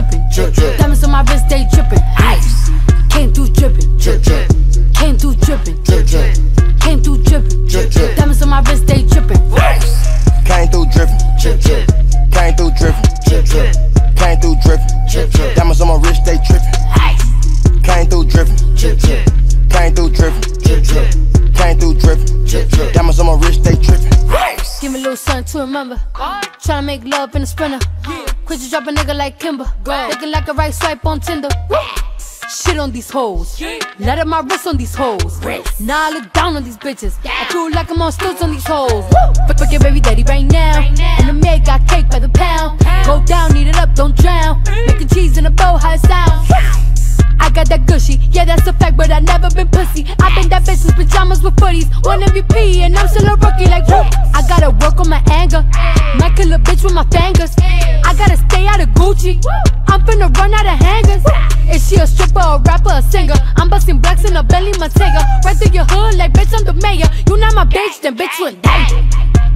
dripping. Drip, drip. Diamonds on my wrist, they dripping. Drop a nigga like Kimber. Looking like a right swipe on Tinder. Shit on these hoes. Let up my wrist on these hoes. Now I look down on these bitches. I feel like I'm on stilts on these hoes. Fuck, fuck your baby daddy right now. And the maid got cake by the pound. Go down, eat it up, don't drown. Making cheese in a bow, how it sound. I got that gushy, yeah that's a fact, but I never been pussy. I been that bitch with pajamas with footies, one MVP and I'm still a rookie. Like whoop. I gotta work on my anger, might kill a bitch with my fingers. I gotta stay out of Gucci. I'm finna run out of hangers. Is she a stripper, a rapper, a singer? I'm busting blacks in a Bentley Bentayga. Right through your hood, like bitch I'm the mayor. You not my bitch, then bitch you a danger.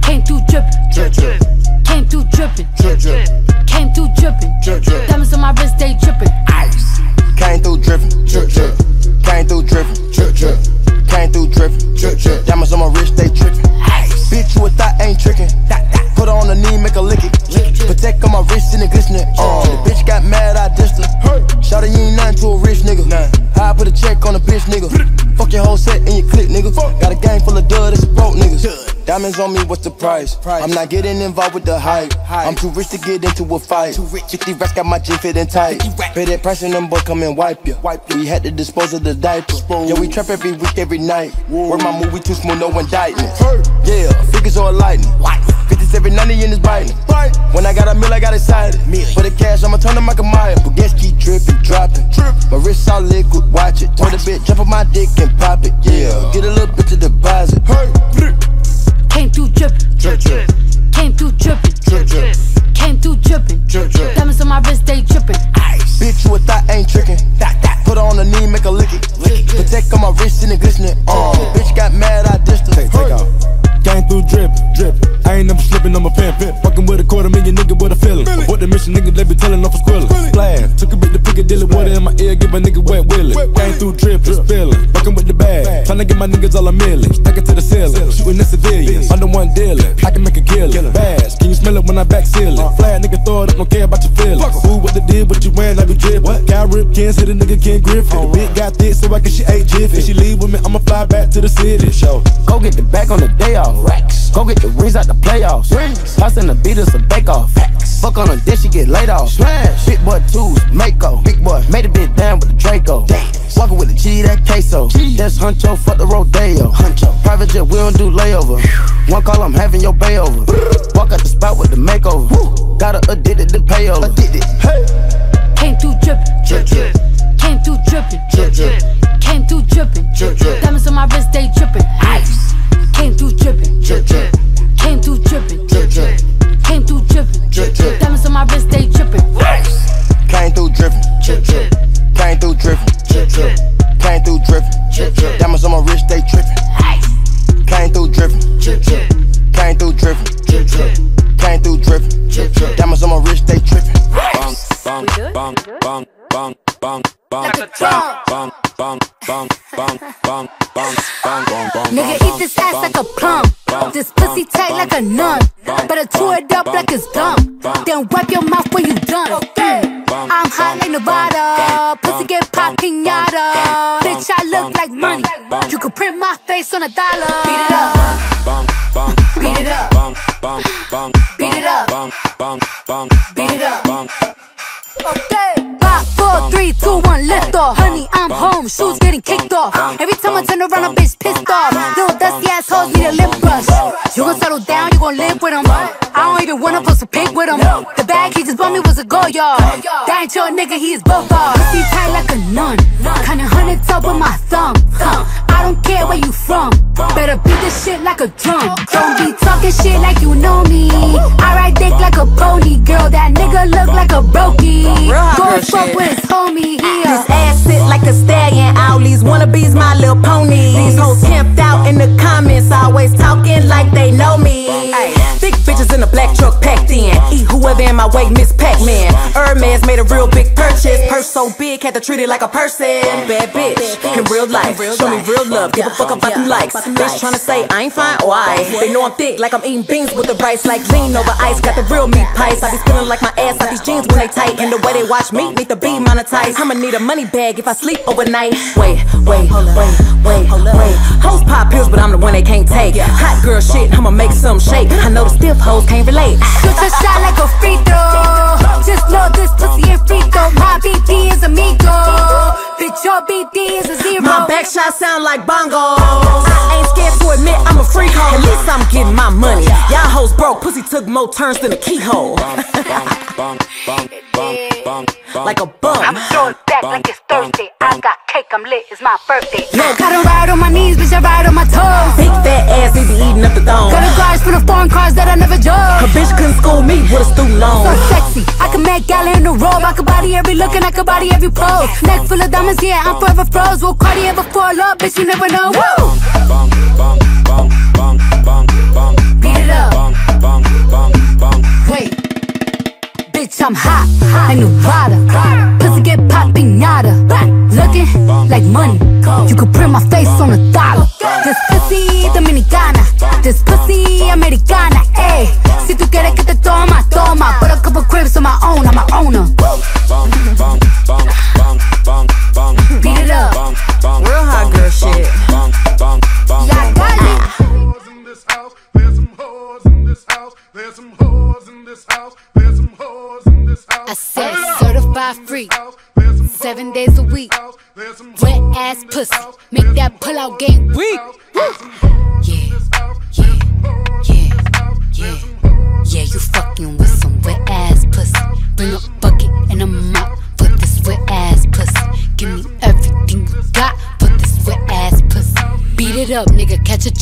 Came through drippin', Drip, drip. came through drippin', Drip, drip. came through drippin'. Drip, drip. Diamonds on my wrist, they drippin'. Ice. Came through dripping. Drip, drip. Came through dripping. Drip, drip. Came through dripping. Drip, drip. Diamonds on my wrist, they tripping. Ice. Bitch, you a thought ain't tricking. Put her on the knee, make her lick it. Protect on my wrist and it glistening. Uh, the bitch got mad, I dissed her. Shawty, you ain't nothing to a rich nigga. How I put a check on a bitch nigga. Fuck your whole set and your click, nigga. Got a gang full of dud, it's broke niggas. Diamonds on me, what's the price? I'm not getting involved with the hype. I'm too rich to get into a fight. 50 racks got my jean fitting tight. Pay that price and them boy come and wipe ya. We had to dispose of the diaper. Yeah, we trap every week, every night. Work my movie too smooth, no indictment. Yeah, figures all lightning. 57, 90 in this biting. When I got a meal, I got excited. For the cash, I'ma turn to Michael Myers. But gas keep dripping, dropping. My wrist all liquid, watch it. Told the bitch, jump on my dick and pop it. Yeah, get a little bit to deposit. Came through drippin', Drip, drip. came through drippin', Drip, drip. came through drippin'. Drip, drip. Diamonds on my wrist, they drippin'. Ice. Bitch, you a thought ain't tricking. Put her on the knee, make her lick it. Protect on my wrist and it glistening. Uh, bitch got mad, I dissed her. Take, take off. Came through drip, drip. I ain't never slipping, I'm a pimp. Fucking with a quarter million nigga with a feeling. What the mission nigga, they be telling off a squilling. Splash, took a bit to Piccadilly, water in my ear, give a nigga wet willy. Came through drip, just spilling. Fucking with the bag, tryna get my niggas all a million. Stack it to the ceiling, shooting the civilians. Under one dealing, I can make a killing. Bass, can you smell it when I back seal it? Uh-huh. Flat nigga throw it up, don't care about your feelings. What did, what you wearing, I be drippin'. Cow rip, Kens hit a nigga, Ken Griffey. The bitch got thick, so I guess she ate jiffy. If she leave with me, I'ma fly back to the city. Show. Go get the back on the day off. Racks. Go get the rings out the playoffs. Rings. Toss in the beaters a bake off. Facts. Fuck on a dish, she get laid off. Smash. Big boy twos, Mako. Big boy made a bit down with the Draco. Dance. Walking with the G, that queso. That's Huncho, fuck the Rodeo. Huncho. Private jet, we don't do layover. One call, I'm having your bay over. Walk out the spot with the makeover. Got her addicted to payover. Addicted. Hey. Came through drippin', Drip, drip. came through drippin', Drip, drip. came through drippin'. Drip, drip. Diamonds on my wrist, they drippin'. Ice. Came through drippin', Drip, drip. came through drippin', Drip, drip. came through drippin'. Drip, drip. Diamonds on my wrist, they drippin'. Ice. Came through dripping. Drip, drip. Came through dripping. Drip, drip. Came through dripping. Drip, drip. Diamonds on my wrist, they tripping. Came through dripping. Drip, drip. Came through dripping. Drip, drip. Came through dripping. Drip, drip. Diamonds on my wrist, they tripping. bang, bang, bang, bang, bang, bang, bang, bang, bang, bang, bang, bang, bang, bang, bang, bang. Nigga, eat this ass like a plum. This pussy tight like a nun. Better chew it up like it's gum. Then wipe your mouth when you done. Mm. I'm hot like Nevada. Pussy get pop pinata. Bitch, I look like money. You can print my face on a dollar. Beat it up. Bang, bang, Beat it up. Bang, bang, bang, Beat it up. bang. Okay. Five, four, three, two, one, lift off. Honey, I'm home. Shoes getting kicked off. Every time I turn around, a bitch pissed off. Little dusty assholes need a lip brush. You gon' settle down, you gon' live with them. I don't even wanna post a pic just bought me was a go yard. That ain't your nigga, he is both ours. Pussy tight like a nun. Kinda hundred top with my thumb. Huh. I don't care where you from. Better beat this shit like a drum. Don't be talking shit like you know me. I ride dick like a pony, girl. That nigga look like a brokey. Go fuck with his homie here. This ass sit like a stallion. All these wannabes, my little pony. These hoes camped out in the comments, always talking like they know me. Bitches in a black truck packed in. Eat whoever in my weigh Miss Pac-Man. Hermes made a real big purchase. Purse so big, had to treat it like a person. Bad bitch, in real life. Show me real love, give a fuck about them likes. Bitch tryna say I ain't fine, I. They know I'm thick, like I'm eating beans with the rice. Like lean over ice, got the real meat pies. I be feeling like my ass out these jeans when they tight. And the way they watch me, need to be monetized. I'ma need a money bag if I sleep overnight. Wait, wait, wait, wait, wait. Hoes pop pills, but I'm the one they can't take. Hot girl shit, I'ma make some shake. I know the stiff hoes can't relate. Shoot your shot like a free throw. Just know this pussy is free throw. My BP is amigo. Bitch, your BP is a zero. My back shot sound like bongos. I ain't scared to admit I'm a freak hoe. At least I'm getting my money. Y'all hoes broke, pussy took more turns than a keyhole. like a bum. I'm throwing back like it's Thursday. I got cake, I'm lit, it's my birthday. Look, I don't ride on my knees, bitch, I ride on my toes. Big fat ass, they be eating up the dome. Got a garage full of foreign cars that I never drove. A bitch couldn't school me with a student So sexy, I can make gala in a robe. I can body every look and I can body every pose. Neck full of diamonds, yeah, I'm forever froze. Will Cartier before love, bitch, you never know. Woo! Beat it up. Wait. Bitch, I'm hot, like Nevada. Pussy get popping nada. Looking like money. You could print my face on a dollar. This pussy dominicana. This pussy americana. Eh. Ey, si tú quieres que te toma, toma. Put a couple cribs on my own, I'm a owner. Beat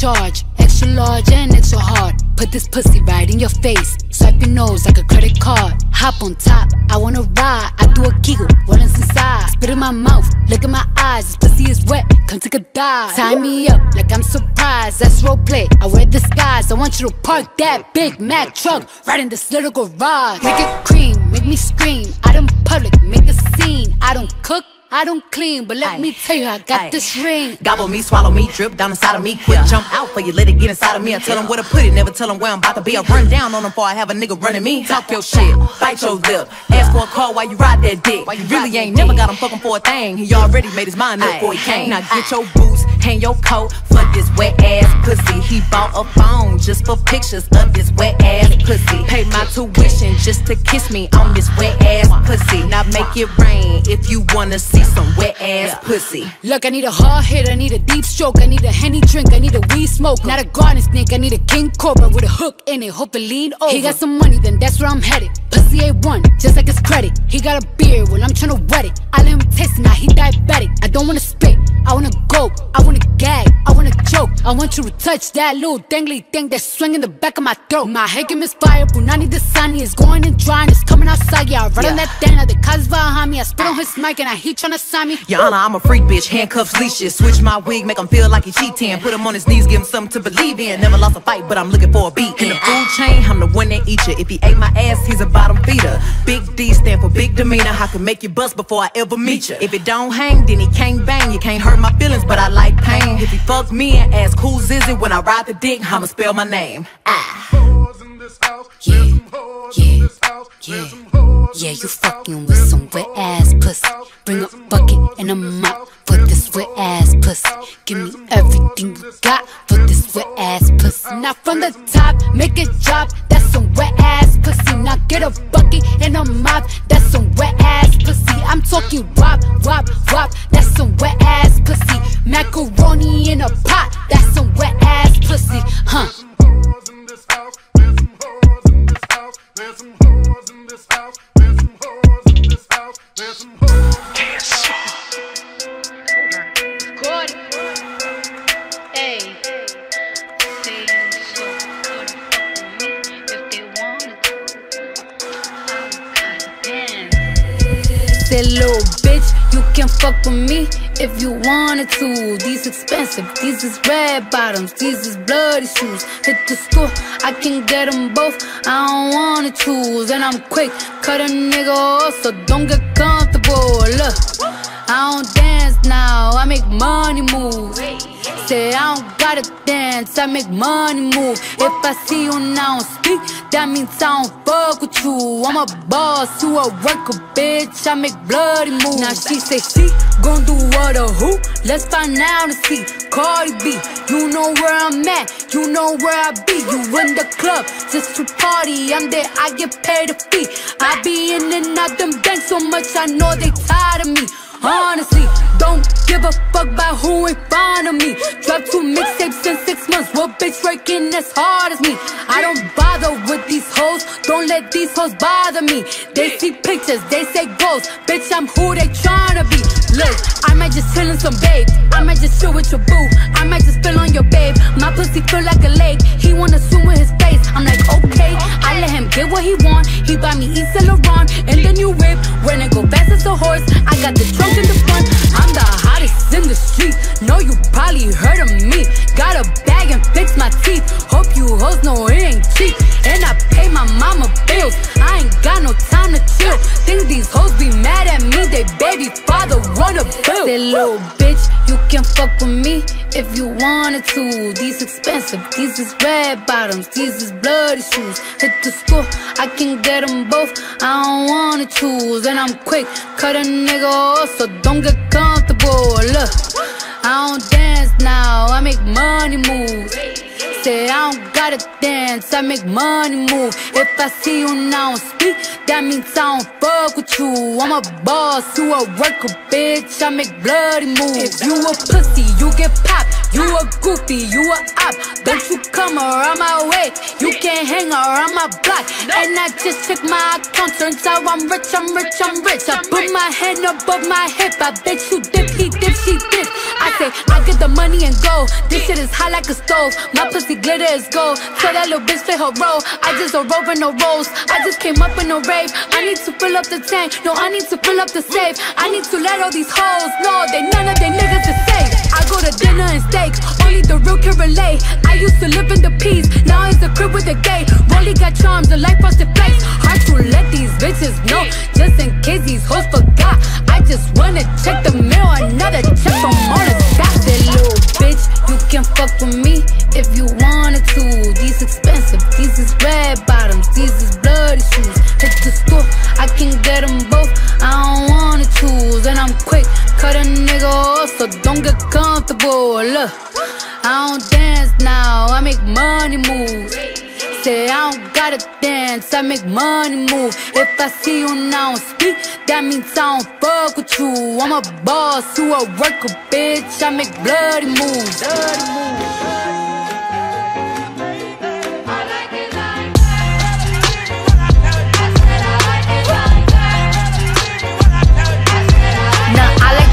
charge. Extra large and extra hard. Put this pussy right in your face. Swipe your nose like a credit card. Hop on top, I wanna ride. I do a giggle, is inside? Spit in my mouth, look in my eyes. This pussy is wet, come take a dive. Tie me up like I'm surprised. That's roleplay. I wear disguise. I want you to park that Big Mack truck right in this little garage. Make it cream, make me scream. Out in public, make a scene. I don't cook. I don't clean, but let Aye. me tell you, I got Aye. this ring. Gobble me, swallow me, drip down inside of me. Quick jump out for you, let it get inside of me. I tell them where to put it, never tell them where I'm about to be. I run down on them before I have a nigga running me. Talk your shit, bite your lip. Ask for a call while you ride that dick. You really ain't never got him fucking for a thing. He already made his mind up before he came. Now get your boots, hang your coat for this wet ass pussy. He bought a phone just for pictures of this wet ass pussy. Pay my tuition just to kiss me on this wet ass pussy. Now make it rain if you wanna see some wet ass pussy. Look, I need a hard hit, I need a deep stroke, I need a henny drink, I need a weed smoke. Not a garden snake, I need a king cobra with a hook in it, hope it lean over. He got some money, then that's where I'm headed. Pussy A1, just like his credit. He got a beard, well, I'm tryna wet it. I let him taste it, now he diabetic. I don't wanna spit, I wanna go, I wanna gag, I wanna choke. I want you to touch that little dangly thing that's swinging the back of my throat. My head can misfire, Punani the sunny is going and drying, it's coming outside. Yeah, I run on that thing, now the cuz behind me. I spit on his mic and I he tryna sign me. Your Honor, I'm a freak bitch, handcuffs, leashes. Switch my wig, make him feel like he cheating. Put him on his knees, give him something to believe in. Never lost a fight, but I'm looking for a beat. In the food chain, I'm the one that eat you. If he ate my ass, he's a bottom feeder. Big D stand for big demeanor. I can make you bust before I ever meet you. If it don't hang, then he can't bang. You can't hurt my feelings, but I like pain. If he fuck me and ask who's is it when I ride the dick, I'ma spell my name. Ah. whores in this house. Yeah, There's some whores in yeah, this house. yeah. Yeah, you fucking with some wet ass pussy. Bring a bucket and a mop for this wet ass pussy. Give me everything you got for this wet ass pussy. Now from the top, make it drop. That's some wet ass pussy. Now get a bucket and a mop. That's some wet ass pussy. I'm talking wop, wop, wop. That's some wet ass pussy. Macaroni in a pot. That's some wet ass pussy. Huh. There's some whores in this house. There's some whores. Said, little bitch, you can fuck with me if you wanted to. These expensive, these is red bottoms, these is bloody shoes. Hit the store, I can get them both. I don't wanna choose, and I'm quick, cut a nigga off, so don't get comfortable. Look, I don't dance now, I make money move. Say I don't gotta dance, I make money move. If I see you now speak, that means I don't fuck with you. I'm a boss, you a worker, bitch. I make bloody moves. Now she say she gon' do what or who? Let's find out and see. Cardi B, you know where I'm at, you know where I be. You in the club just to party. I'm there, I get paid a fee. I be in and out them banks so much, I know they tired of me. Honestly, don't give a fuck about who ain't fond of me. Drop two mixtapes in six months. What bitch working as hard as me? I don't bother with these hoes. Don't let these hoes bother me. They see pictures, they say goals. Bitch, I'm who they tryna be. Look, I might just chill in some babe. I might just chill with your boo. I might just spill on your babe. My pussy feel like a lake. He wanna swim with his face. I'm like, okay. I let him get what he want. He buy me Yves Saint Laurent and the new whip. When it go fast as a horse, I got the trunk in the front. I'm the hottest in the street. Know you probably heard of me. Got a bag and fix my teeth. Hope you hoes know it ain't cheap. And I pay my mama bills. I ain't got no time to chill. Think these hoes be mad at me. They baby father wanna bill. That little bitch, you can fuck with me if you wanted to. These expensive, these is red bottoms, these is bloody shoes. Hit the store, I can get them both. I don't wanna choose, and I'm quick, cut a nigga off, so don't get comfortable. Look, I don't dance now, I make money moves. Say I don't gotta dance, I make money move. If I see you now speak, that means I don't fuck with you. I'm a boss, you a worker, bitch. I make bloody moves. If you a pussy, you get popped hot. You a goofy, you a op. Don't you come around my way. You can't hang around my block. And I just check my account. Turns out I'm rich, I'm rich, I'm rich. I put my hand above my hip. I bet you dip, he dip, she dip. I say, I get the money and go. This shit is hot like a stove. My pussy glitter is gold. Tell that little bitch play her role. I just roll with no rolls. I just came up in a rave. I need to fill up the tank. No, I need to fill up the safe. I need to let all these hoes know that none of they niggas is safe. I go to dinner and steaks. Only the real can relate. I used to live in the peace. Now it's the crib with the gay. Rolly got charms, the life frosted flakes. Hard to let these bitches know. Just in case these hoes forgot. I just wanna check the mail. Another check from on the dot. That little bitch, you can fuck with me if you wanted to. These expensive, these is red bottoms, these is bloody shoes. Hit the store, I can get them both. I don't wanna choose, and I'm quick, cut a nigga off, so don't get comfortable. Look, I don't dance now, I make money moves. Say I don't gotta dance, I make money move. If I see you now speak, that means I don't fuck with you. I'm a boss, you a worker, bitch. I make bloody moves. Bloody moves.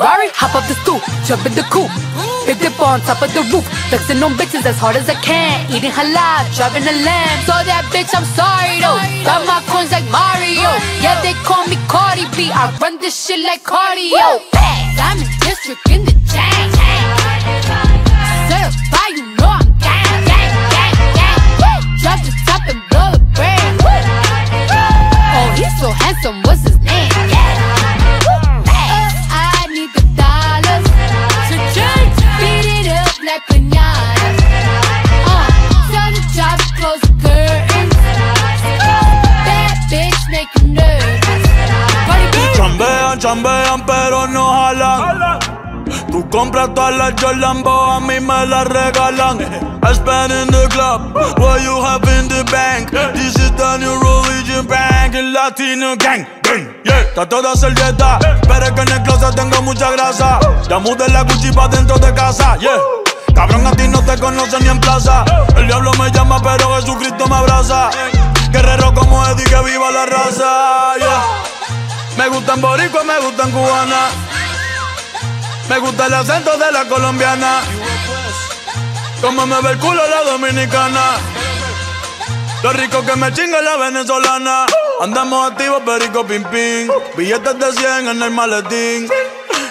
Ferrari, hop up the stoop, jump in the coupe. Big dip on top of the roof, flexing on bitches as hard as I can. Eating halal, driving a lamb. So that bitch, I'm sorry though. Got my coins like Mario. Yeah, they call me Cardi B. I run this shit like cardio. Diamond district in the chain. Certified, you know I'm gang, gang, gang, gang. Drop the top and blow the brand. Oh, he's so handsome. What's his name? Chambean, pero no jalan. Tú Compra todas las Jolambo, a mí me las regalan. I spend in the club, what you have in the bank. This is the new religion bank, el latino gang. gang, Yeah, está toda servieta, pero es que en el closet tengo mucha grasa. Ya mudé la Gucci pa' dentro de casa, yeah. Cabrón, a ti no te conocen ni en plaza. El diablo me llama, pero Jesucristo me abraza. Guerrero como Eddie, que viva la raza, yeah. Me gustan boricua, me gustan cubana. Me gusta el acento de la colombiana. Como me ve el culo la dominicana. Lo rico que me chinga la venezolana. Andamos activos, perico pim pim. Billetes de 100 en el maletín.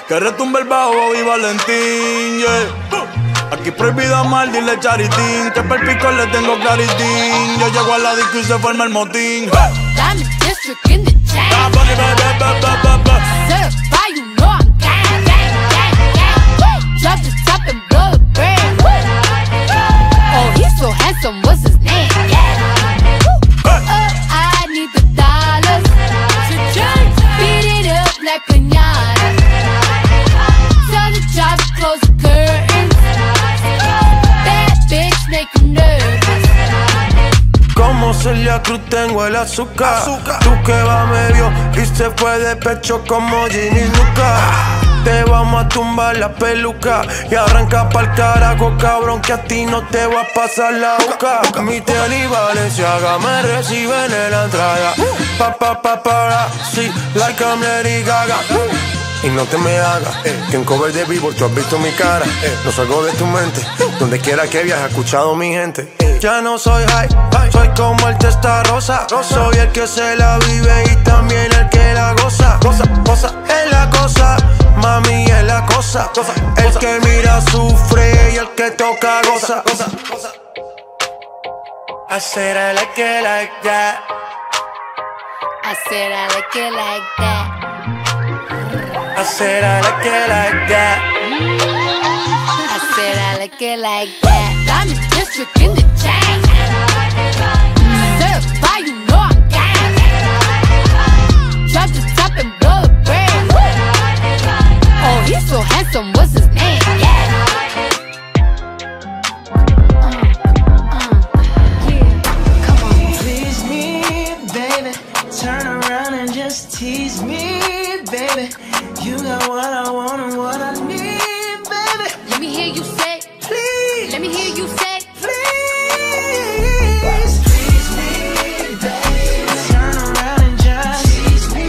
Que retumbe el bajo y Valentín, yeah. Aquí prohibido mal, dile charitín. Que per pico le tengo claritín. Yo llego a la disco y se forma el motín. Diamond District in the chain. Ah. Certified, you know I'm gang, gang, gang, gang. Woo! Drop the top and blow the brand. Woo! Oh, he's so handsome, what's his name? Cruz tengo el azúcar. Tú que va medio y se fue de pecho como Ginny Luca. Te vamos a tumbar la peluca y arranca pa'l carajo, cabrón, que a ti no te va a pasar la boca. Mi tele y Valenciaga me reciben en la entrada. Pa, pa, pa, para, sí, like I'm Lady Gaga. Y no te me hagas que en cover de vivo tú has visto mi cara. No salgo de tu mente. Donde quiera que viajes, escuchado mi gente. Ya no soy high, soy como el testa rosa. Soy el que se la vive y también el que la goza. Cosa, cosa, es la cosa, mami es la cosa. El que mira sufre y el que toca goza. I said I like it like that. I said I like it like that. I said I like it like that. I I like it like that. Diamond District in the. Certified, you know I'm gang. Drop the top and blow the. Oh, he's so handsome, what's his name? Turn around and just tease me, baby. You got what I want and what I need. Let me hear you say, Please, let me hear you say. please. Please me, baby. Turn around and just tease me,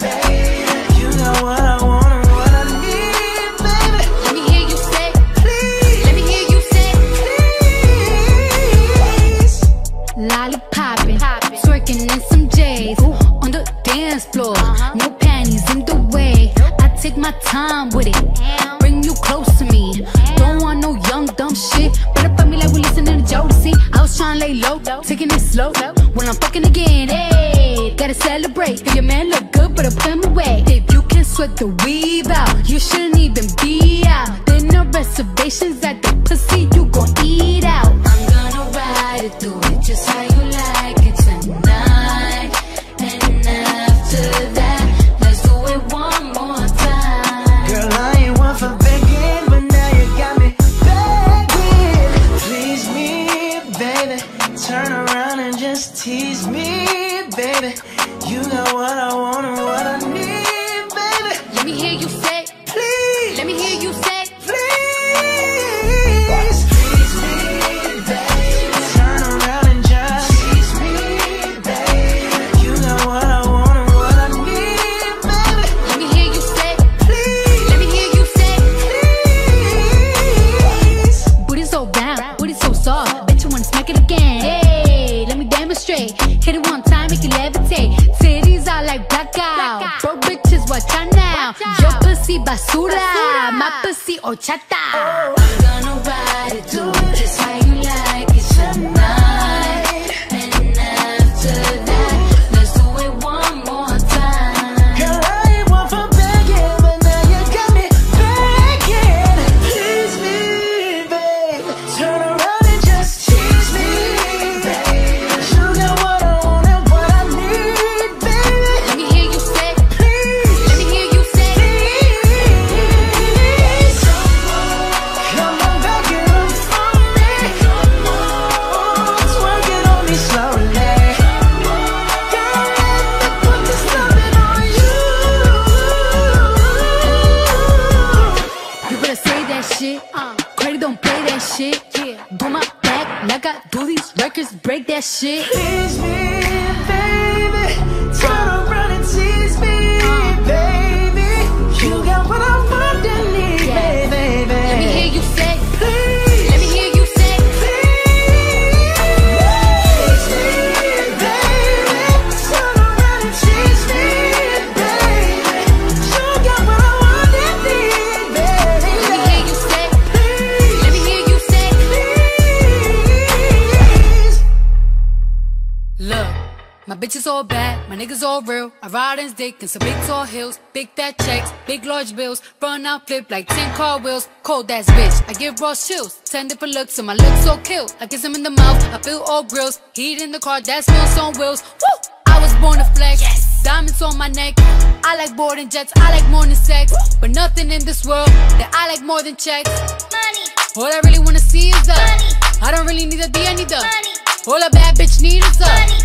baby. You got what I want and what I need, baby. Let me hear you say, Please, let me hear you say. please. Lollipopping, twerking in some J's on the dance floor. No panties in the way. I take my time with it. Bring Lay low, taking it slow. When I'm fucking again, hey, gotta celebrate. If your man look good, but I put him away. If you can sweat the weave out, you shouldn't even be out. There no reservations all bad, my niggas all real. I ride in dick in some big tall hills, big fat checks, big large bills. Run out, flip like 10 car wheels. Cold ass bitch, I give raw chills. 10 different looks, and my looks so kill. I kiss him in the mouth, I feel all grills. Heat in the car, that smells on wheels. Woo! I was born to flex. Diamonds on my neck. I like boarding jets, I like more than sex. But nothing in this world that I like more than checks. Money. All I really wanna see is the money. I don't really need a D, I need the money. All a bad bitch need is the money.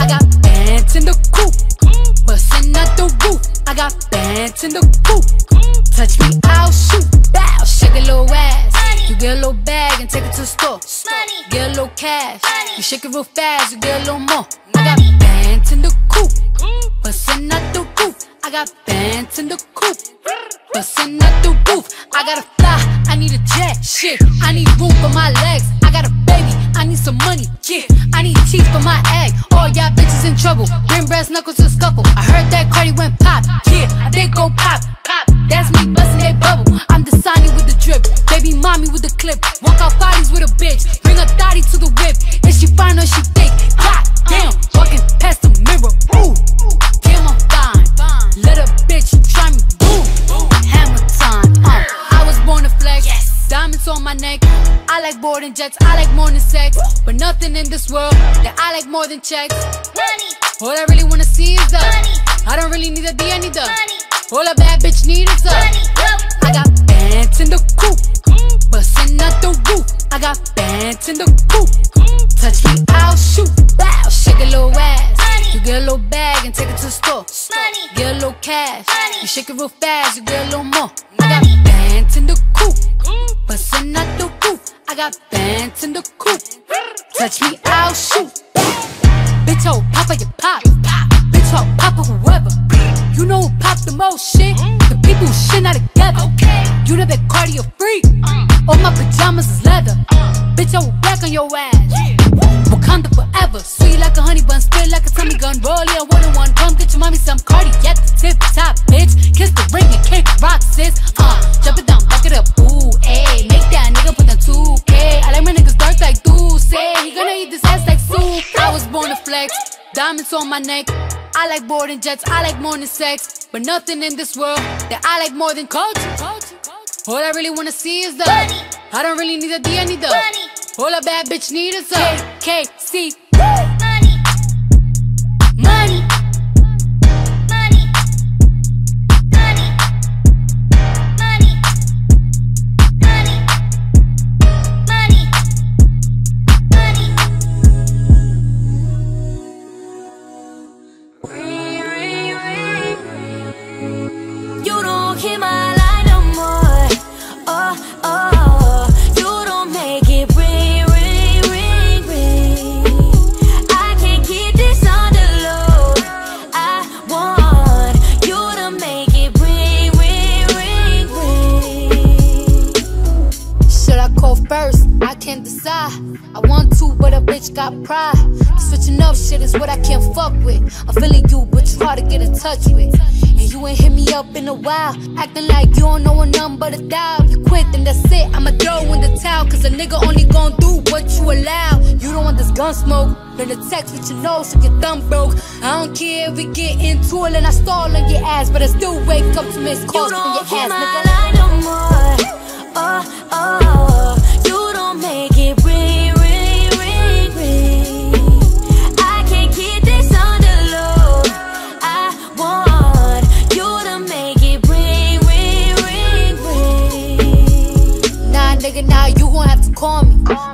I got bands in the coop, bustin' out the roof. I got bands in the coop. Touch me, I'll shoot. Bow, shake a little ass. You get a little bag and take it to the store. Get a little cash. You shake it real fast, you get a little more. I got bands in the coop, bustin' out the roof. I got bands in the coop, bustin' out the roof. I gotta fly, I need a jet. Shit, I need room for my legs. I got a baby, I need some money. Yeah, I need teeth for my egg. All y'all bitches in trouble. Bring brass knuckles to scuffle. I heard that Cardi went pop. Yeah, I did go pop. Pop. That's me bustin' that bubble. I'm the Sonny with the drip. Baby mommy with the clip. Walk out bodies with a bitch. Bring a thotty to the whip. If she fine or she thick. God damn, walking past the mirror. Ooh, damn, I'm fine. Let a bitch try me. Diamonds on my neck. I like boarding jets. I like more than sex. But nothing in this world that I like more than checks. Money. All I really wanna see is the money. I don't really need a D, I need the money. All a bad bitch need is the money. I got bands in the coop, bustin' out the roof. I got bands in the coop. Touch me, I'll shoot. Bow, shake a little ass. You get a little bag and take it to the store. Get a little cash. You shake it real fast, you get a little more. I got bands in the coop, bustin' out the roof. I got bands in the coop. Touch me, I'll shoot. Bitch, oh, Papa, you pop. Bitch, oh, Papa, whoever. You know who pop the most shit? The people who shit not together. Okay You know that cardio freak. All my pajamas is leather. Bitch, I will back on your ass. Wakanda forever. Sweet like a honey bun, spit like a tummy gun. Roll it on one on one. Come get your mommy some cardi at the tip top, bitch. Kiss the ring and kick rock, sis. Uh, jump it down, back it up. Ooh, ayy. Make that nigga put down 2K. I like my niggas dark like say. He gonna eat this ass like soup. I was born to flex. Diamonds on my neck. I like boarding jets. I like more than sex. But nothing in this world that I like more than culture. All I really wanna see is the money. I don't really need a D, I need the money. All a bad bitch need is a KC. Money. Money. Money. Is what I can't fuck with. I'm feeling you, but you hard to get in touch with. And you ain't hit me up in a while. Acting like you don't know a number to dial. You quit, then that's it. I'ma throw in the towel. Cause a nigga only gon' do what you allow. You don't want this gun smoke. Learn to text with your nose so your thumb broke. I don't care if we get into it and I stall on your ass. But I still wake up to miss You calls from your ass, my nigga. line no more. Oh, oh, oh. you don't make it ring,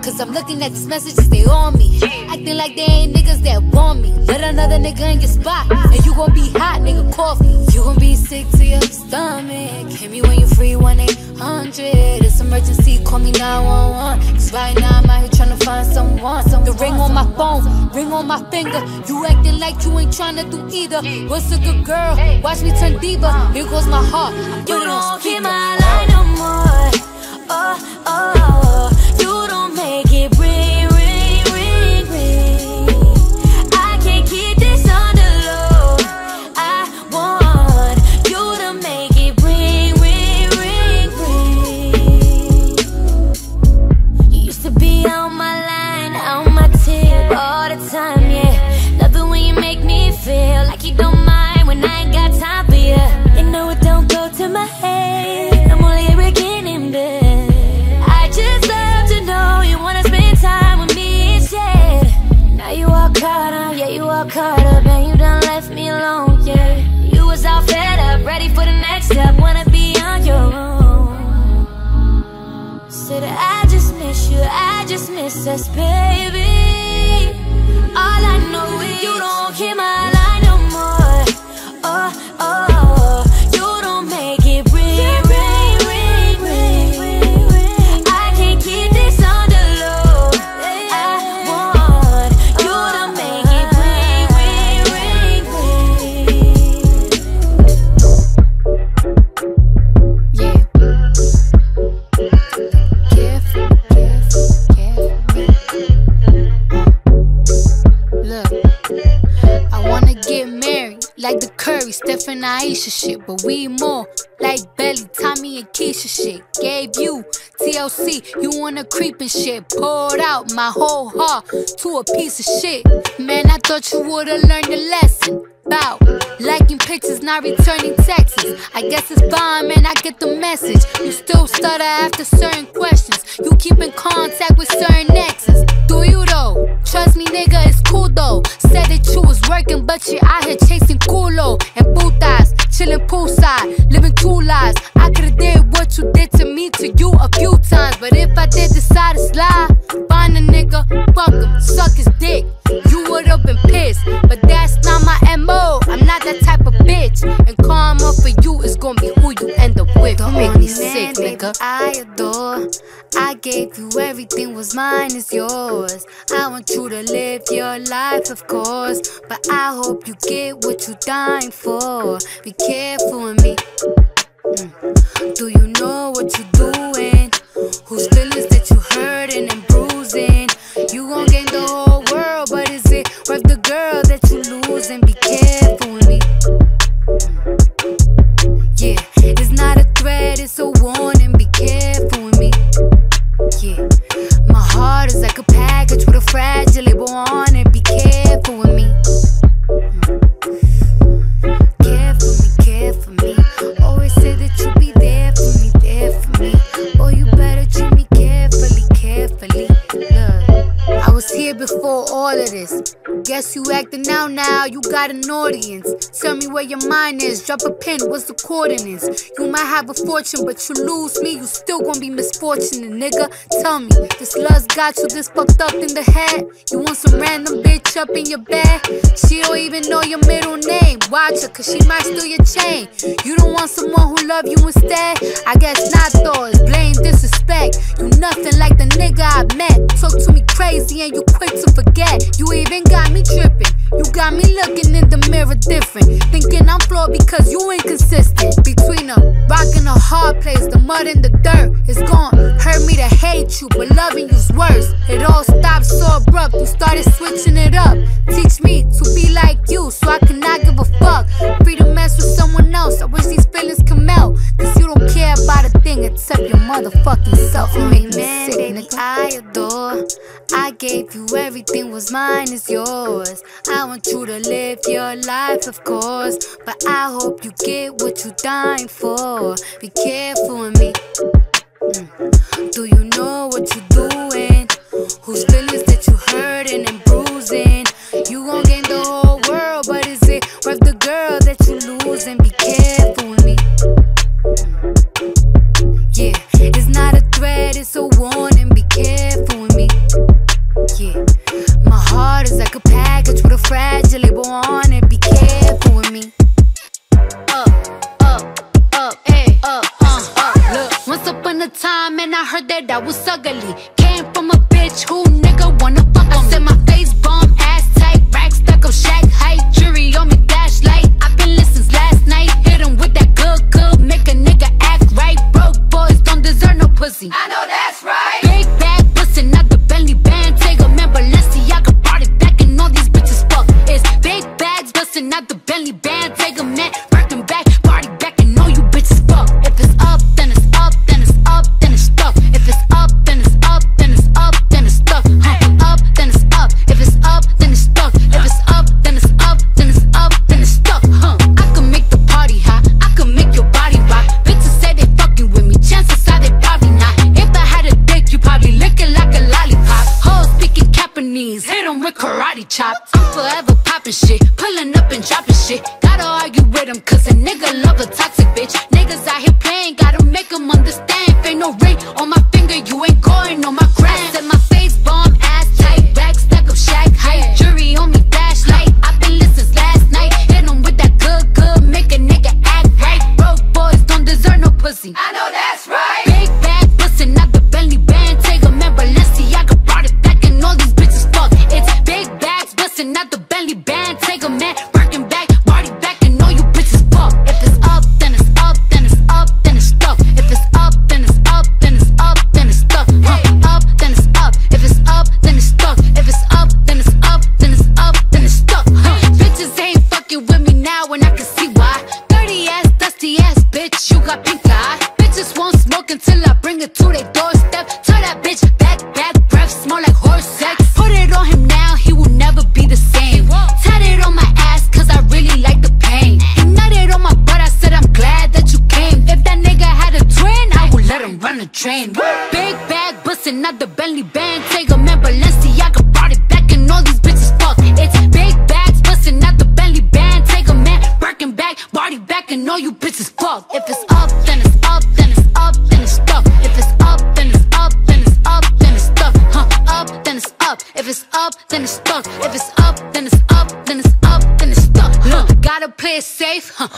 Cause I'm looking at these messages, they on me. Acting like they ain't niggas that want me. Let another nigga in your spot. And you gon' be hot, nigga, coffee. You gon' be sick to your stomach. Hit me when you free, 1 800. It's emergency, call me 911. Cause right now I'm out here trying to find someone. The ring on my phone, ring on my finger. You acting like you ain't trying to do either. What's a good girl? Watch me turn diva. Here goes my heart. You don't keep my line no more. Oh, oh, oh. You don't the And Aisha shit, but we more like Belly, Tommy and Keisha shit. Gave you TLC, you wanna creep and shit. Poured out my whole heart to a piece of shit. Man, I thought you would've learned a lesson. Bout liking pictures, not returning texts. I guess it's fine, man. I get the message. You still stutter after certain questions. You keep in contact with certain exes. Do you though? Trust me, nigga, it's cool though. Said that you was working, but you out here chasing culo and putas, chilling poolside, living two lives. I could've did what you did to me to you a few times, but if I did decide to slide, find a nigga, fuck him, suck his dick. You would've been pissed, but that's not my MO. I'm not that type of bitch. And karma for you is gonna be who you end up with. Don't make me sick, nigga. Gave you everything was mine is yours. I want you to live your life, of course. But I hope you get what you're dying for. Be careful with me. Mm. Do you know what you're doing? Whose feelings that you hurting and bruising? You gon' get the this. Guess you acting out now, you got an audience. Tell me where your mind is, drop a pin, what's the coordinates? You might have a fortune, but you lose me, you still gonna be misfortunate, nigga. Tell me, this lust got you this fucked up in the head? You want some random bitch up in your bed? She don't even know your middle name. Watch her, cause she might steal your chain. You don't want someone who love you instead? I guess not though, it's blame disrespect. You nothing like the nigga I met. Talk to me crazy and you quick to forget. You even got me tripping. You got me looking in the mirror different. Thinking I'm flawed because you inconsistent. Between a rock and a hard place, the mud and the dirt is gone. Hurt me to hate you, but loving you's worse. It all stopped so abrupt. You started switching it up. Teach me to be like you, so I cannot give a fuck. Free to mess with someone else. I wish these feelings could melt. Cause you don't care about a thing except your motherfucking self. You make me sick, nigga. I adore. I gave you everything was mine is yours. I want you to live your life, of course. But I hope you get what you're dying for. Be careful with me. Mm. Do you know what you're doing? Whose feelings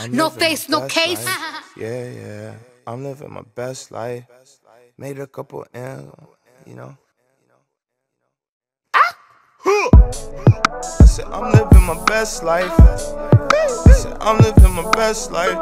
no face, no case. Yeah, yeah. I'm living my best life. Made a couple M's, you know. I said I'm living my best life. I said I'm living my best life.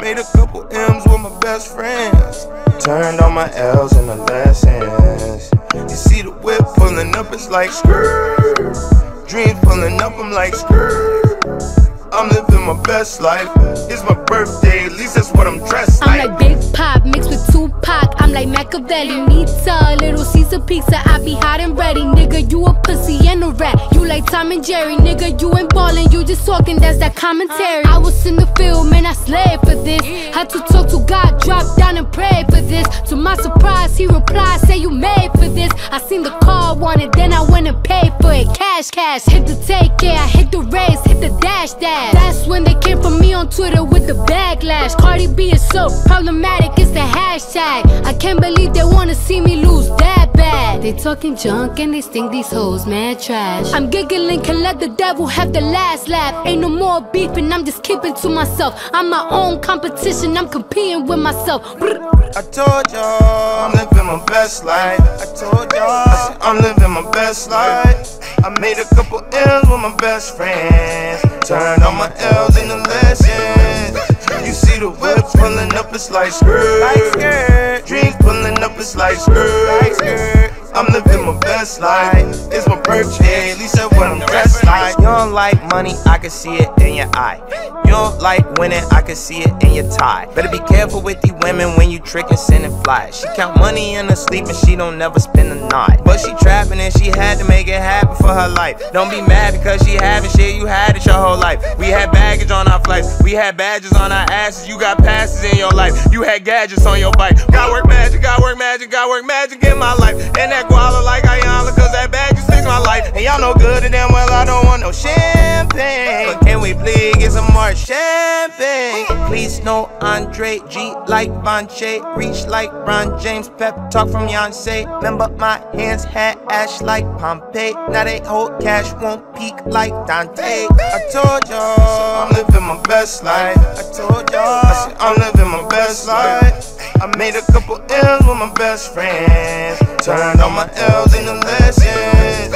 Made a couple M's with my best friends. Turned all my L's into lessons. You see the whip pulling up, it's like skirt. Dreams pulling up, I'm like skirt. I'm living my best life. It's my birthday, at least that's what I'm dressed I'm like. like Big Pop mixed with Tupac. I'm like Machiavelli, Nita, Little Caesar pizza. I be hot and ready, nigga. You a pussy and a rat. You like Tom and Jerry, nigga. You ain't ballin', you just talking. That's that commentary. I was in the field, man. I slaved for this. Had to talk to God, drop down and pray for this. To my surprise, he replied, say you made for this. I seen the car, wanted, then I went and paid for it. Cash, cash, hit the take care, I hit the race, hit the dash, dash. That's when they came for me on Twitter with the backlash. Cardi B is so problematic, it's the hashtag. I can't believe they wanna see me lose that bad. They talking junk and they think these hoes mad trash. I'm giggling, can let the devil have the last laugh. Ain't no more beefing, I'm just keeping to myself. I'm my own competition, I'm competing with myself. I told y'all I'm living my best life. I told y'all I'm living my best life. I made a couple M's with my best friends. Turned all my L's into lessons. You see the whip pulling up, it's like skirt. Like skirt. Dreams pulling up, it's like skirt. I'm living my best life. It's my birthday, at least that's what I'm dressed like. You don't like money, I can see it in your eye. You don't like winning, I can see it in your tie. Better be careful with these women when you trickin', sending flies. She count money in her sleep and she don't never spend a night. But she trapping and she had to make it happen for her life. Don't be mad because she having shit, you had it your whole life. We had baggage on our flights, we had badges on our asses. You got passes in your life, you had gadgets on your bike. Got work magic, got work magic, got work magic in my life. And that guala like Ayala, cause that bag my life. And y'all know good and damn well I don't want no champagne. But can we please get some more champagne? Please no Andre G like Bonche, reach like Ron James, pep talk from Yonsei. Remember my hands had ash like Pompeii. Now they hold cash, won't peak like Dante. I told y'all I'm living my best life. I told y'all I said, I'm living my best life. I made a couple M's with my best friends. Turned all my L's into lessons.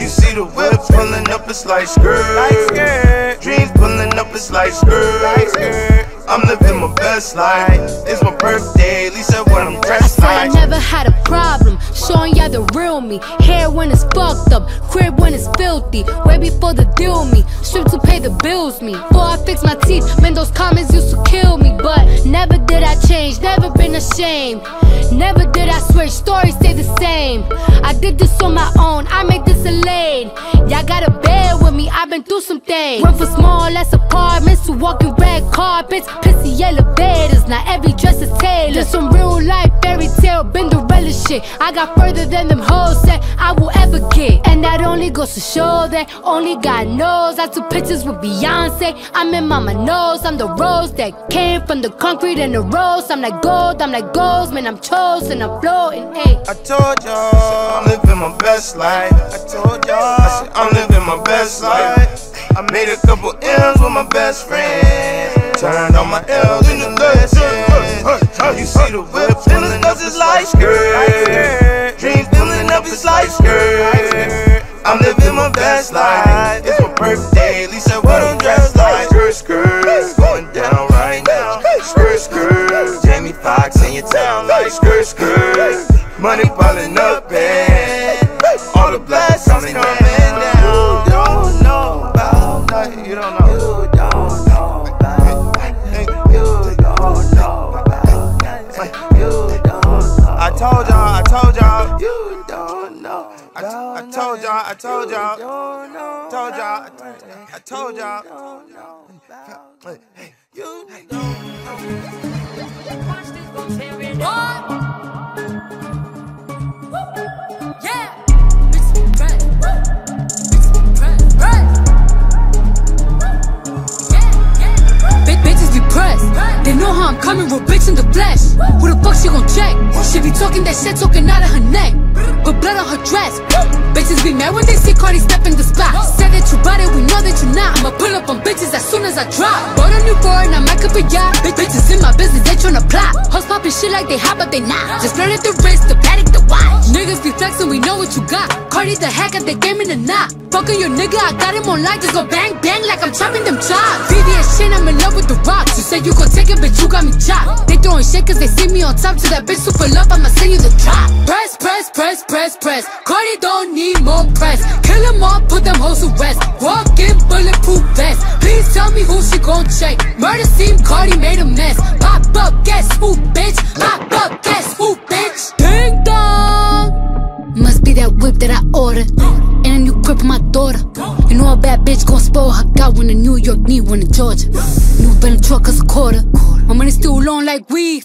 You see the whip pulling up, it's like skirt. Dreams pulling up, it's like skirt. I'm living my best life. It's my birthday, at least that's what I'm dressed said I never had a problem showing y'all the real me. Hair when it's fucked up, crib when it's filthy. Way before the deal me, strip to pay the bills me. Before I fix my teeth, man, those comments used to kill me. But never did I change, never been ashamed. Never did I switch, stories stay the same. I did this on my own, I made this a lane. Y'all gotta bear with me, I've been through some things. Went from small ass apartments to walking red carpets, pissy elevators. Now every dress is tailored. Just some real life fairy tale, Cinderella shit. I got further than them hoes said I will ever get. And that only goes to show that only God knows. I took pictures with Beyonce. I'm in mama knows. I'm the rose that came from the concrete and the rose. I'm like gold, I'm like gold, man. I'm chosen, I'm floating. Hey. I told y'all I'm living my best life. I told y'all I said I'm living my best life. I made a couple M's with my best friend. Turned all my L's into lessons. You see the whip pulling up, it's like skirt. Dreams pulling up, it's like skirt. I'm living my best life. It's my birthday, at least that's what I'm dressed like. Skirt, skirt, going down right now. Skirt, skirt, Jamie Foxx in your town like skirt, skirt. Money piling up y'all. Hey, you Big bitches be pressed. They know how I'm coming, real bitch in the flesh. Who the fuck she gon' check? She be talking that shit, talking out of her neck. But blood on her dress. Bitches be mad when they see Cardi step in the spot. Said that you bought it, we know that you not. I'ma pull up on bitches as soon as I drop. Bought a new foreign, I might up a yacht. Bitches in my business, they tryna plot. Hoes popping shit like they hot, but they not. Just flirt at the wrist, the Patek, the watch. Niggas be flexing, we know what you got. Cardi the hack at the game in the knot. Fucking your nigga, I got him on lock. Just go bang, bang like I'm chopping them chops. VVS shit, I'm in love with the rocks. You said you gon' take it, but you got me chopped. They shit cause they see me on top. To that bitch super love, I'ma send you the drop. Press, press, press, press, press. Cardi don't need more press. Kill them all, put them hoes to rest. Walk in bulletproof vest. Please tell me who she gon' check. Murder scene, Cardi made a mess. Pop up, guess who, bitch? Pop up, guess who, bitch? Ding dong. Must be that whip that I ordered. And a new crib for my daughter. You know a bad bitch gon' spoil her. Got one in New York, need one in Georgia. New Bentley truck is a quarter. My money still long like weed.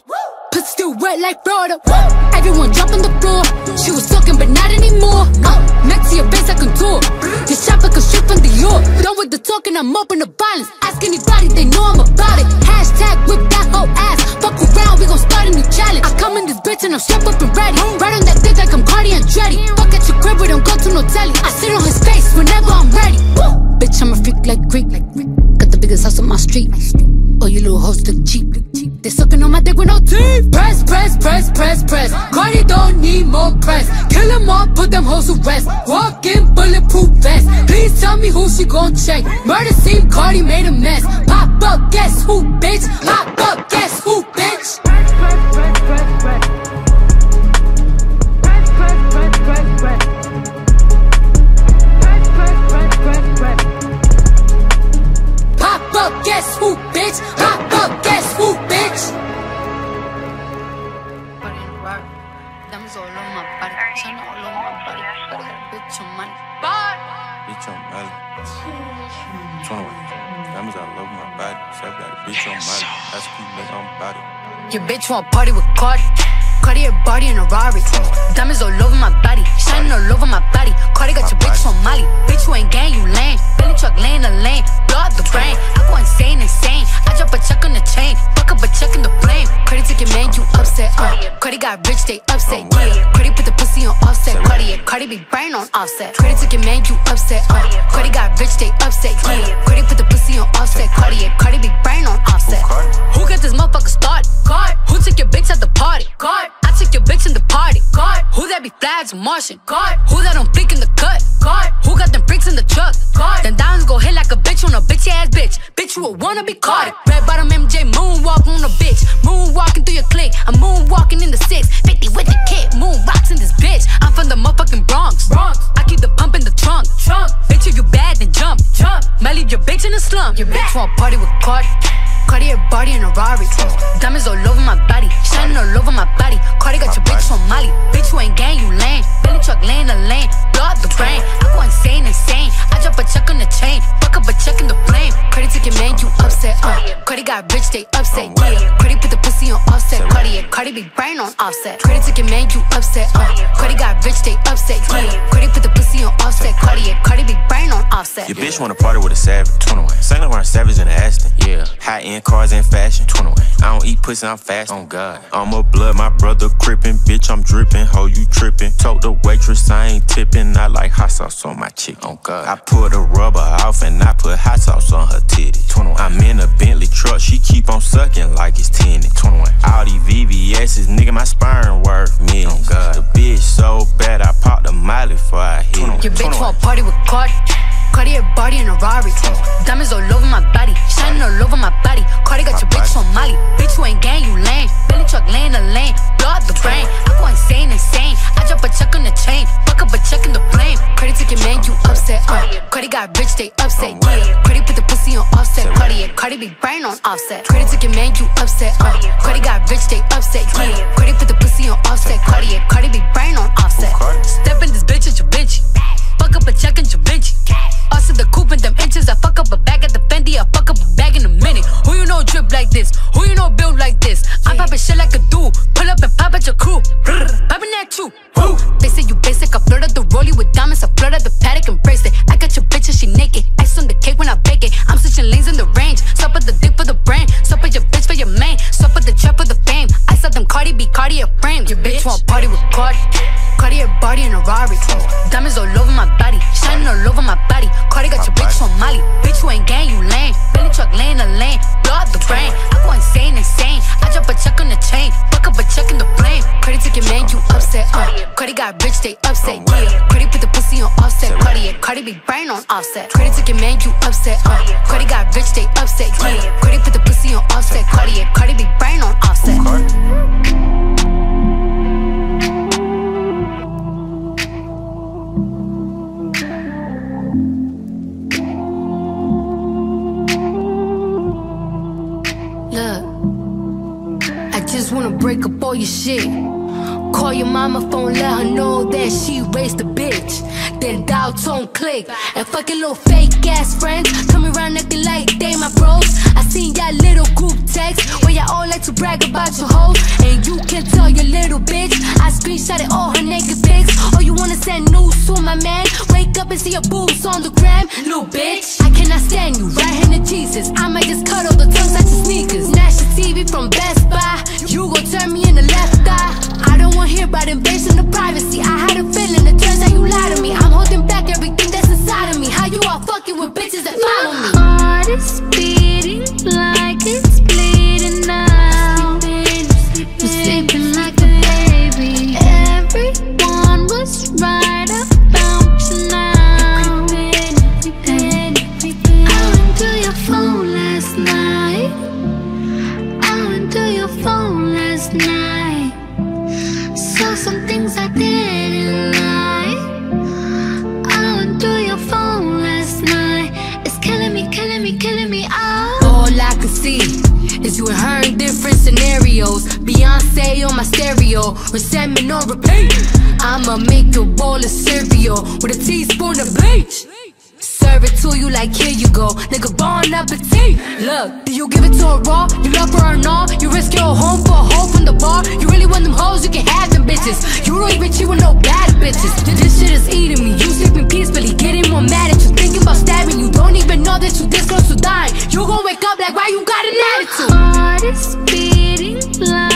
Pussy still wet like Florida. Everyone drop on the floor. She was talking, but not anymore. Uh, next to your face, I can contour. This shopper can strip from York. Done with the talking, I'm open to violence. Ask anybody, they know I'm about it. Hashtag whip that whole ass. Fuck around, we gon' start a new challenge. I come in this bitch and I'm strapped up and ready. Right on that dick like I'm Cardi Andretti. Fuck at your crib, we don't go to no telly. I sit on his face whenever I'm ready. Woo! Bitch, I'm a freak like Greek. Got the biggest house on my street. Oh, you little hoes look cheap. They sucking on my dick with no teeth. Press, press, press, press, press. Cardi don't need more press. Kill them all, put them hoes to rest. Walk in bulletproof vest. Please tell me who she gon' check. Murder scene, Cardi made a mess. Pop up, guess who, bitch? Pop up, guess who, bitch? Pop up, guess who, bitch? Pop up, guess who, bitch? Bitch on Molly. 21. Diamonds all over my body. Chef got a bitch on Molly. That's keep me on body. Your bitch want party with Cardi. Cardi a body in a Rari. Diamonds all over my body, shining all over my body. Cardi got your bitch from Molly. Bitch, you ain't gang, you lame. Bentley truck laying the lane, got the brain. I go insane, insane. I drop a check on the chain, fuck up a check in the flame. Cardi ticket man, you upset. Uh. Cardi got rich, they upset. Yeah. Cardi put the pussy on offset. Cardi, Cardi be brain on offset. Cardi ticket man, you upset. Uh. Cardi got rich, they upset. Yeah. Cardi put the pussy on offset. Cardi, Cardi be brain on offset. Who got this motherfucker started? God. Who took your bitch at the party? God. I took your bitch in the party. God. Who that be flags Martian? God. Who that on flick in the cut? God. Who got them freaks in the truck? God. Then diamonds go hit like a bitch on a bitchy ass bitch. Bitch, you a wanna be caught. Red bottom MJ moonwalk on a bitch. Moonwalking through your clique. I'm moonwalking in the six. 50 with the kid. Moon rocks in this bitch. I'm from the motherfucking Bronx. Bronx. I keep the pump in the trunk. Trunk. Bitch, if you bad, then jump. Jump. Might leave your bitch in the slum. Your bitch want party with Cardi. Cartier body in a Rari. Diamonds all over my body, shining all over my body. Cardi got your bitch on Molly. Bitch, you ain't gang, you lame. Bentley truck laying the lane, blow up the brain. I go insane, insane. I drop a check on the chain, fuck up a check in the flame. Cardi took your man, you upset. Uh. Cardi got rich, they upset. Yeah. Cardi put the pussy on offset. Cardi, Cardi be brain on offset. Took your man, you upset. Uh. Cardi got rich, they upset. Yeah. Cardi put the pussy on offset. Cardi, Cardi be brain on offset. Your bitch wanna party with a savage, 21. Saint Laurent Savage in the Aston, yeah. High end cars and fashion, 21. I don't eat pussy, I'm fast, on oh, God. I'm a blood, my brother crippin', bitch, I'm drippin', ho, you trippin'. Told the waitress I ain't tippin', I like hot sauce on my chick, on oh, God. I pull the rubber off and I put hot sauce on her titty, 21. I'm in a Bentley truck, she keep on sucking like it's tinted, 21. All these VVS's, nigga, my sperm worth millions. On God. The bitch so bad, I popped a miley before I hit it. Your bitch want party with Cardi. Cartier body in a Rari. Diamonds all over my body, shining all over my body. Cardi got your bitch on Molly. Bitch, you ain't gang, you lame. Bentley truck laying the lane, blow the brain. I go insane, insane. I drop a check on the chain, fuck up a check in the. Cardi took your man, you upset. Uh. Cardi got rich, they upset. Yeah. Cardi put the pussy on offset. Cardi, yeah. Cardi be brain on offset. Cardi took your man, you upset. Uh. Cardi got rich, they upset. Yeah. Cardi put the pussy on offset. Cardi, yeah. Cardi be brain on offset. Step in this bitch at your bitch. Fuck up a check in bitch. Us in the coupe in them inches. I fuck up a bag at the Fendi. I fuck up a bag in a minute. Who you know drip like this? Who you know build like this? I'm popping shit like a dude. Pull up and pop at your crew. Popping at you. Woo. They say you basic. I flooded the rollie with diamonds. I flooded the Patek and bracelet. I got your bitch and she naked. Ice on the cake when I bake it. I'm switching lanes in the range. Stop at the dick for the brain. Stop at your bitch for your main. Stop at the trap for the Cardi B, Cartier frames. Your bitch want party with Cardi. Cartier body in a Rari. Diamonds all over my body, shining all over my body. Cardi got your bitch on Molly. Bitch, you ain't gang, you lame. Bentley truck laying the lane, blow up the brain. I go insane, insane. I drop a check on the chain, fuck up a check in the flame. Cardi took your man, you upset. Uh. Cardi got rich, they upset. Yeah. Cardi put the pussy on offset. Cardi, yeah. Cardi be brain on offset. Cardi took your man, you upset. Uh. Cardi got rich, they upset. Yeah. Cardi put the pussy on offset. Cardi, yeah. Cardi be brain on offset. Look, I just wanna break up all your shit. Call your mama phone, let her know that she raised a bitch. Then dial tone click. And fucking little fake ass friends coming around acting like they my bros. I seen y'all little group text where y'all all like to brag about your hoes. And you can tell your little bitch. I screenshotted all her naked pics. Oh, you wanna send news to my man? Wake up and see your boobs on the gram, little bitch. I cannot stand you, right hand to Jesus. I might just cut all the tongues out your sneakers. National TV from Best Buy. You gon' turn me in the left eye. I don't wanna hear about invasion of privacy. I had a feeling turns out you lied to me. I'm holding back everything that's inside of me. How you all fucking with bitches that follow me? heart is beating like it's Beyonce on my stereo, resentment on repeat. I'ma make your bowl of cereal with a teaspoon of bleach. Serve it to you like here you go, nigga. Bon appetit. Look, do you give it to her raw? You love her or not? You risk your home for a hoe from the bar? You really want them hoes? You can have them bitches. You don't even cheat with no bad bitches. This shit is eating me. You sleeping peacefully, getting more mad at you, thinking about stabbing you. Don't even know that you this close to dying. You gon' wake up like why you got an attitude? Heart is beating like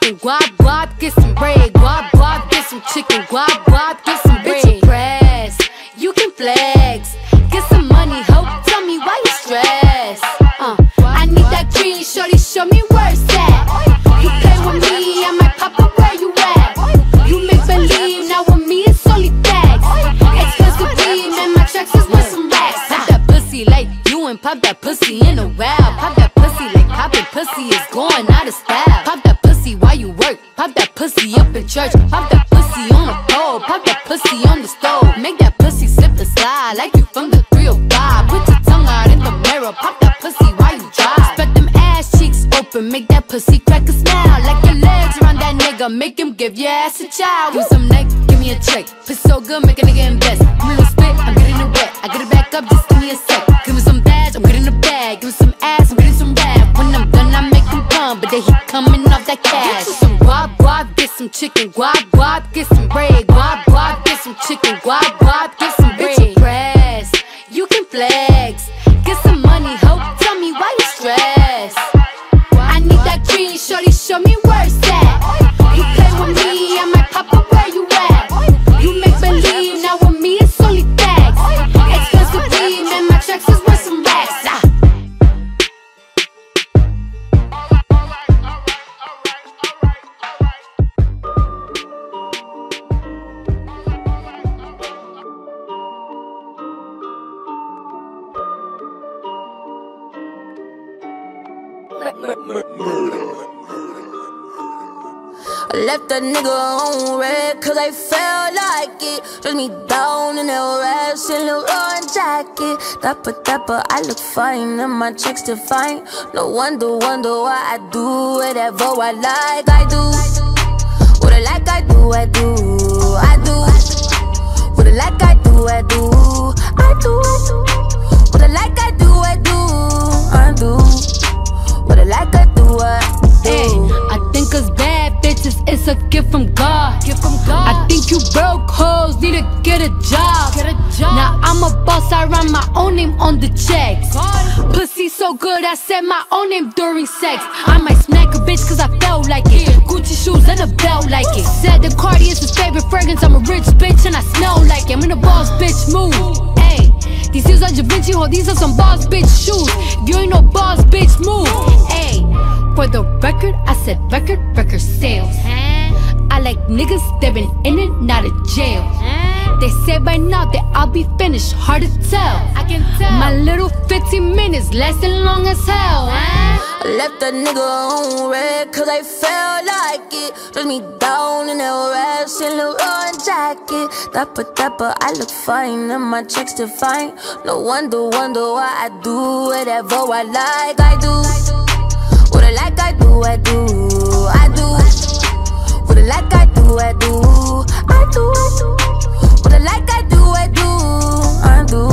chicken. Guap, guap, get some bread. Guap, guap, get some chicken. Guap, guap, get some bread. Bitch, press. You can flex. Get some money, hope. Tell me why you stress. Uh, I need that green, shorty. Show me where's that. You play with me, I might pop up where you at. You make believe, now with me it's only facts. Expensive weed, man, my checks is worth some racks. Pop that pussy like you and pop that pussy in a while. Pop that pussy like popping pussy is going out of style. Pop that pussy up in church. Pop that pussy on the pole. Pop that pussy on the stove. Make that pussy slip and slide like you from the 305. Put your tongue out in the mirror. Pop that pussy while you drive. Spread them ass cheeks open. Make that pussy crack a smile. Like your legs around that nigga. Make him give your ass a child. Use some neck, give me a check. Piss so good, make a nigga invest. I'm gonna spit, I'm getting it wet. I get it back up, just give me a sec. Give me some dash, I'm getting a bag. Give me some ass, I'm getting some rap. When I'm done, I make him come. But then he coming off that cash. Some chicken, guap, guap, get some bread, guap, guap, get some chicken, guap, guap, I left that nigga on red cause I felt like it. Dress me down in that red Saint Laurent jacket. Dapper, dapper, I look fine and my checks still fine. No wonder, wonder why I do whatever I like. I do what I like, I do, I do, I do. What I like, I do, I do, I do, I do. What I like, I do, I do, I do. What I like, I do, I do. Hey, I think us bad bitches, it's a gift from God. Gift from God. I think you broke hoes need to get a job. Get a job. Now I'm a boss, I run my own name on the checks. Pussy so good, I said my own name during sex. I might smack a bitch cause I felt like it. Gucci shoes and a belt like it. Said the Cardi is his favorite fragrance. I'm a rich bitch and I smell like it. I'm in a boss bitch move. Hey, these heels are Da Vinci, ho, these are some boss bitch shoes. If you ain't no boss bitch move. Hey, for the record, I said record, record sales. I like niggas that been in and out of jail. They say by now that I'll be finished, hard to tell. I can tell. My little 15 minutes lasting long as hell. I left that nigga on red cause I felt like it. Dress me down in that red Saint Laurent jacket. Dapper, dapper, I look fine and my checks still fine. No wonder, wonder why I do whatever I like. I do what I like, I do, I do, I do. What I like, I do, I do, I do, I do. What like, I do, I do, I do.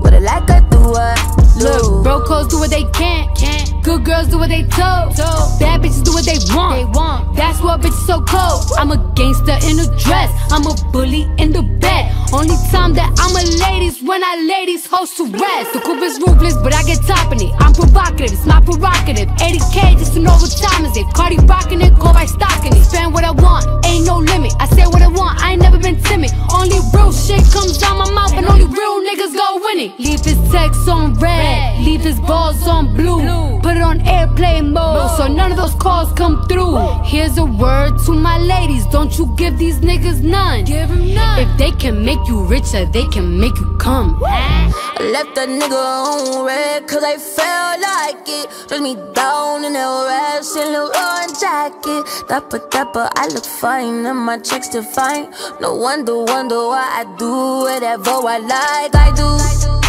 What I like, I do, I. Look, broke hoes do what they can. can. Good girls do what they told. Bad bitches do what they want. They want. That's what bitches so cold. I'm a gangster in a dress. I'm a bully in the bed. Only time that I'm a ladies when I lay these hoes to rest. The coupe is ruthless, but I get top in it. I'm provocative, it's my prerogative. 80k just to know what time is it. Cardi rocking it, go by stocking it. Spend what I want, ain't no limit. I say what I want, I ain't never been timid. Only real shit comes out my mouth, and only real niggas go winning. Leave his text on red, leave his balls on blue. Put it on airplane mode, so none of those calls come through. Here's a word to my ladies, don't you give these niggas none. Give 'em none. If they can make you richer, they can make you come. I left that nigga on red cause I felt like it. Dress me down in that red Saint Laurent jacket. Dapper, dapper, I look fine and my checks still fine. No wonder, wonder why I do whatever I like. I do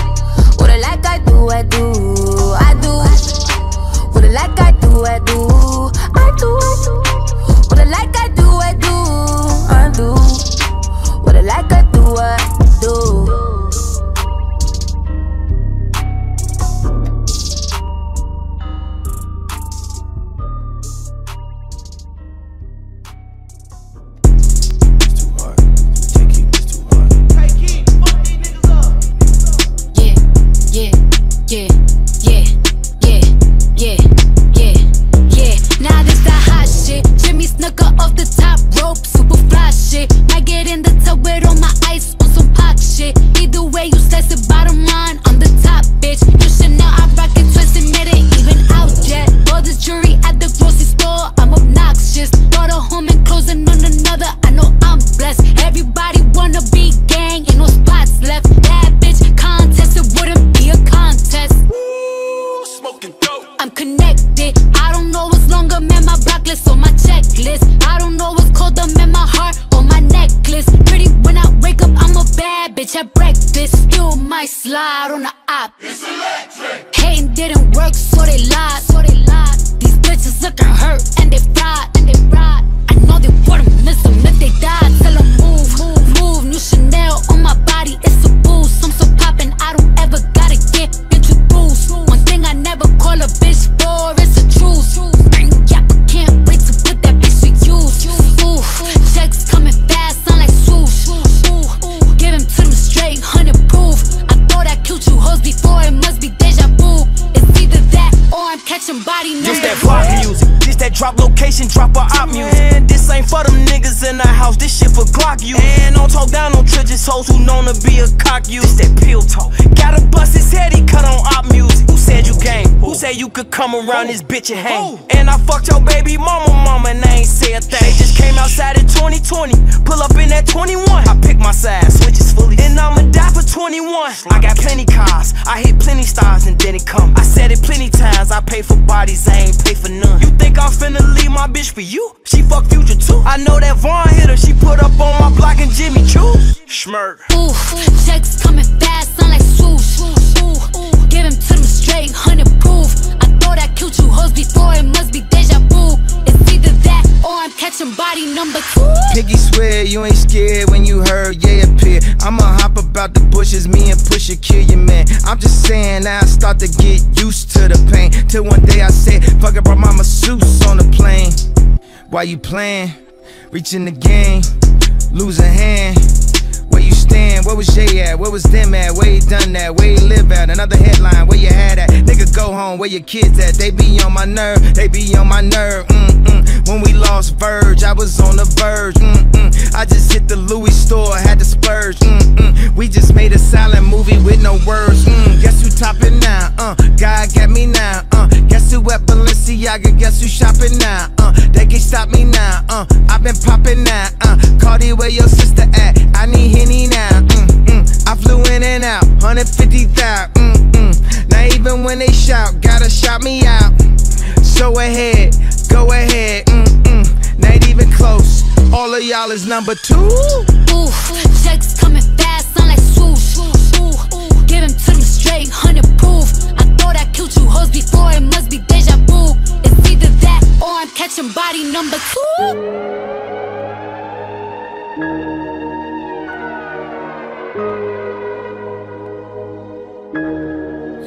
what I like, I do, I do, I do. What I like, I do, I do, I do, I do. What I like, I do, I do, I do. Around this bitch you ain't scared when you heard yeah appear. I'ma hop about the bushes, me and Pusha kill your man. I'm just saying I start to get used to the pain. Till one day I said, fuck it, brought my masseuse on the plane. Why you playing? Reaching the game, lose a hand. Where? Where was Jay at? Where was them at? Where he done that? Where he live at? Another headline, where you had at? Nigga, go home, where your kids at? They be on my nerve, they be on my nerve. Mm-mm. When we lost Verge, I was on the verge. Mm-mm. I just hit the Louis store, had to splurge. Mm-mm. We just made a silent movie with no words. Mm. Guess who topping now? Uh, God got me now. Uh, guess who at Balenciaga? Guess who shopping now? Uh, they can stop me now. Uh, I've been popping now. Uh, Cardi, where your sister at? I need Henny now. Mm-mm. I flew in and out, 150,000. Mm-mm. Now even when they shout, gotta shout me out. So ahead, go ahead. Mm-mm. Not even close. All of y'all is number two. Ooh, checks coming fast, sound like swoosh. Ooh, give him to them straight, hundred proof. I thought I killed you hoes before, it must be deja vu. It's either that or I'm catching body number two.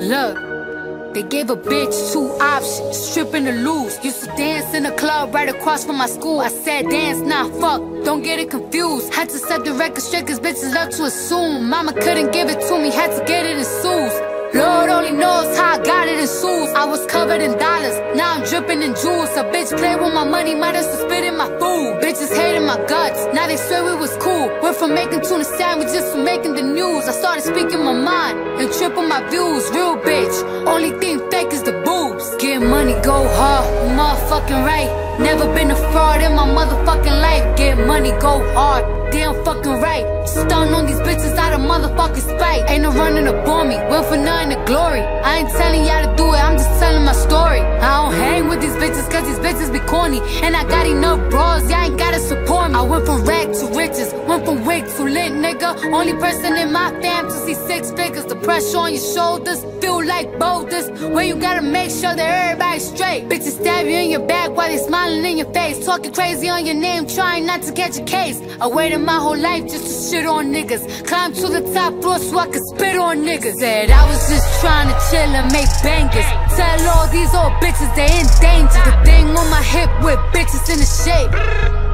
Look, they gave a bitch two options, stripping or lose. Used to dance in a club right across from my school. I said dance, nah, fuck, don't get it confused. Had to set the record straight cause bitches love to assume. Mama couldn't give it to me, had to get it in suits. Lord only knows how I got it in shoes. I was covered in dollars, now I'm dripping in jewels. A bitch play with my money, might as well spit in my food. Bitches hating my guts, now they swear we was cool. Went from making tuna sandwiches to making the news. I started speaking my mind and triple my views. Real bitch, only thing fake is the boobs. Get money, go hard, motherfucking right. Never been a fraud in my motherfucking life. Get money, go hard, damn fucking right. Stun on these bitches out of motherfucking spite. Ain't no running up on me, went for nothing to glory. I ain't telling y'all to do it, I'm just telling my story. I don't hang with these bitches cause these bitches be corny. And I got enough bras, y'all ain't gotta support me. I went from rag to riches, went from wig to lit, nigga. Only person in my fam to see six figures. The pressure on your shoulders feel like boulders. Where you gotta make sure that everybody's straight. Bitches stab you in your back while they smiling in your face. Talking crazy on your name, trying not to catch a case. I waited my whole life just to shit on niggas. Climb to the top floor so I could spit on niggas. Said I was just trying to chill and make bangers. Tell all these old bitches they in danger. The thing on my hip with bitches in the shape.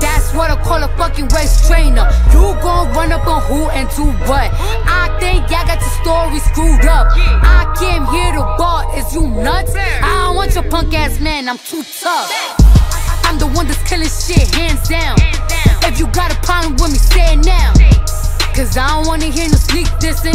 That's what I call a fucking waist trainer. You gon' run up on who and do what? I think y'all got your story screwed up. I came here to bar, is you nuts? I don't want your punk ass man, I'm too tough. I'm the one that's killing shit, hands down. If you got a problem with me, say it now. Cause I don't wanna hear no sneak dissing.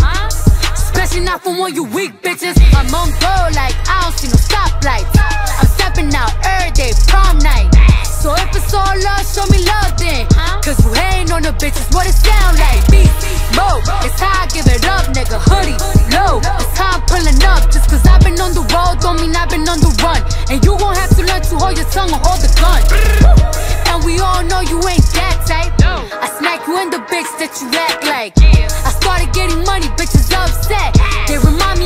Especially not from one you weak bitches. My mom go like, I don't see no stoplights. I'm stepping out every day, prom night. So if it's all love, show me love then. Cause you hating on the bitches, what it sound like. Beat, mo, it's how I give it up, nigga. Hoodie, low, it's how I'm pulling up. Just cause I've been on the road, don't mean I've been on the run. And you gon' have to learn to hold your tongue or hold the gun. And we all know you ain't that type. I smack you in the bitch that you act like. I started getting money, bitches upset. They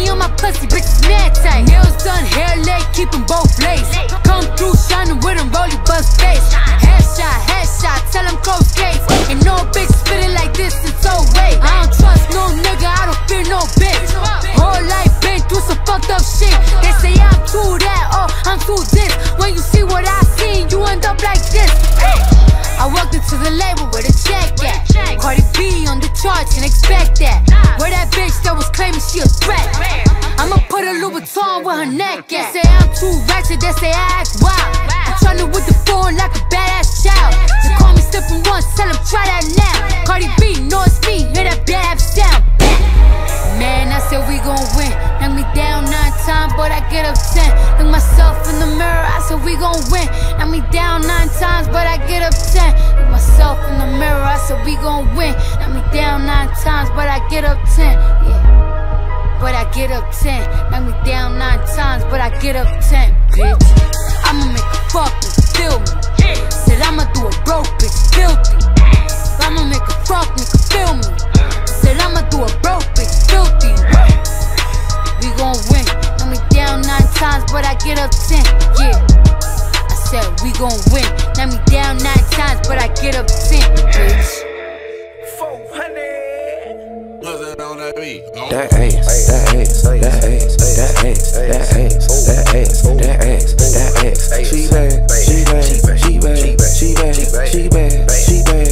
me of my pussy, bitches mad tight. Nails done, hair laid, keep 'em both laced. Come through shining with 'em, rolly buzz face. Headshot, headshot, tell 'em close gates. And no bitch spitting like this, it's so wait. I don't trust no nigga, I don't fear no bitch. Whole life been through some fucked up shit. They say I'm too that, oh, I'm too this. When you see what I seen, you end up like this. I walked into the label with a check at. Cardi B on the charts and expect that. Where that bitch that was claiming she a threat. I'ma put a Louboutin with her neck at. Say I'm too ratchet, they say I act wild. I'm tryna with the phone like a badass child. They call me slipping once, tell them try that now. Cardi B, know it's me, hear that bad sound. Man, I said we gon' win. Knock me down nine times, but I get up ten. Said we gon' win. Knock me down nine times, but I get up ten. Look myself in the mirror, I said we gon' win. Knock me down nine times, but I get up ten. Yeah. But I get up ten. Knock me down nine times, but I get up ten, bitch. I'ma make a fuck nigga feel me. Said I'ma do a broke bitch filthy. I'ma make a fuck nigga feel me. Said I'ma do a broke bitch filthy. We gon' win. Knock me down nine times, but I get up ten. Yeah. I said we gon' win. Knock me down nine times, but I get up ten. Bitch. That ass, that ass, that ass, that ass, that ass, that ass, that ass, that ass. She bad, she bad, she bad, she bad, she bad, she bad, she bad,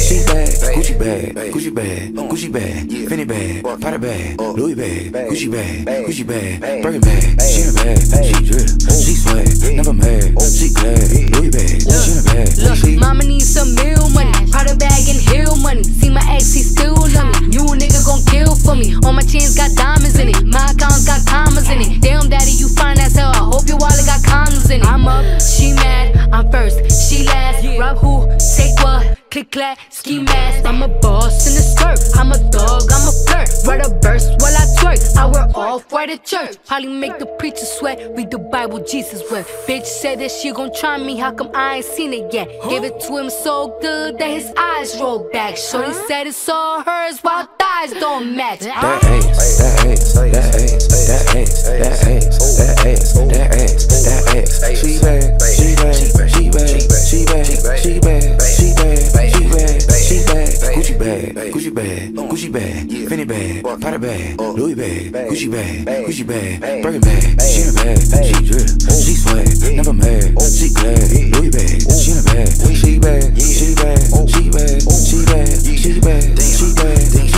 she bad. Gucci bag, Gucci bag, Gucci bag, Fendi bag, Prada bag, Louis bag, Gucci bag, Gucci bag, Birkin bag. She in a bag, she drip, she swag, never mad, she glad. Louis bag, she in a bag, Look, mama needs some meal money. Prada bag and heel money. See my ex, he still love me. You a nigga gon' kill for me. All my chains got diamonds in it. My got commas in it. Damn, daddy, you fine as hell. I hope your wallet got condoms in it. I'm up, she mad. I'm first, she last. Rob who? Take what? Click clack, ski mask. I'm a boss in the skirt. I'm a dog, I'm a flirt. Write a verse while I twerk. I wear off white at church. Probably make the preacher sweat. Read the Bible, Jesus wept. Bitch said that she gon' try me. How come I ain't seen it yet? Gave it to him so good that his eyes rolled back. Shorty said it's all hers while thighs don't match. That ass, that ass, that ass, that ass, that ass, that ass, that ass, that ass. She bad, she bad, she bad, she bad, she bad, she bad, she bad, she bad. Gucci bag, Gucci bag, Gucci bag, Fendi bag, Prada bag, Louis bag, Gucci bag, Gucci bag, Birkin bag. She in a bag, she drip, she swag, never mad, she glad. Louis bag, she in a bag, she bad, she bad, she bad, she bad, she bad, she bad, she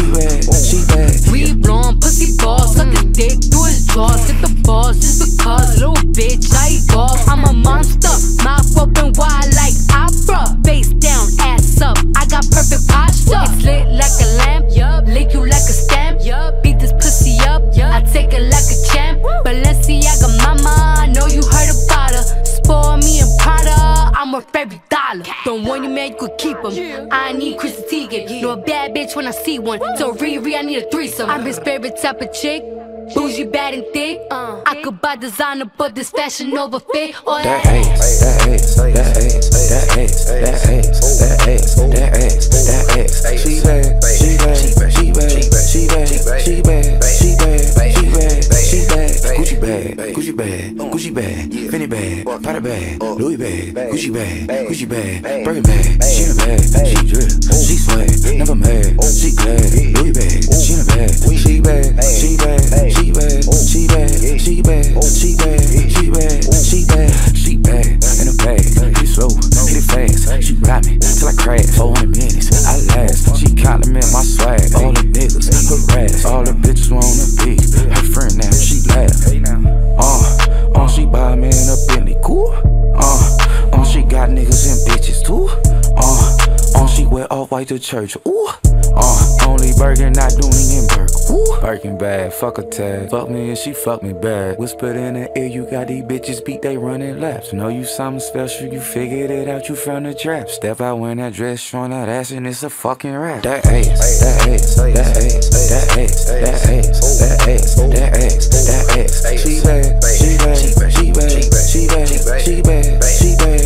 bad, she bad. We blowin' pussy balls, suck a dick through his jaws. Get the balls just because, little bitch, I eat golf. I'm a I need Chrissy Teigen, know a bad bitch when I see one. So Riri, I need a threesome. I'm his favorite type of chick. Bougie, bad and thick. I could buy designer, but this fashion over fit. Or That ass, that ass, that ass, that ass, that ass, that ass, that ass, that ass. She bad, she bad, she bad, she bad, she bad, she bad, Gucci bag, Gucci bag, Gucci bag, Fendi bag, Prada bag, Louis bag, Gucci bag, Gucci bag, Birkin bag. She in a bag, she drip, she swag, never mad, she glad. Louis bag, she in a bag, she bad, she bad, she bad, she bad, she bad, she bad, she bad, she bad, she bad. In a bag, it slow, hit it fast. She ride me till I crash. 400 minutes, I last. She compliment my swag. All the niggas harass. All the bitches wanna be her friend now. She laugh. Uh, uh, she buy me in a Bentley, cool. Uh, uh, she got niggas and bitches too. Uh, uh, she wear off white to church. Ooh. Uh, only Birkin, not Dooney and Bourke. Ooh. Birkin bad, fuck a tag. Fuck me and she fuck me bad. Whispered in the ear, you got these bitches beat, they running laps. Know you something special, you figured it out, you found the trap. Step out when that dress showing that ass and it's a fucking rap. That ass, that ass, that ass, that ass, that ass, that ass, that ass, that ass. That ass. She bad, she bad, she bad, she bad, she bad, she bad, she bad,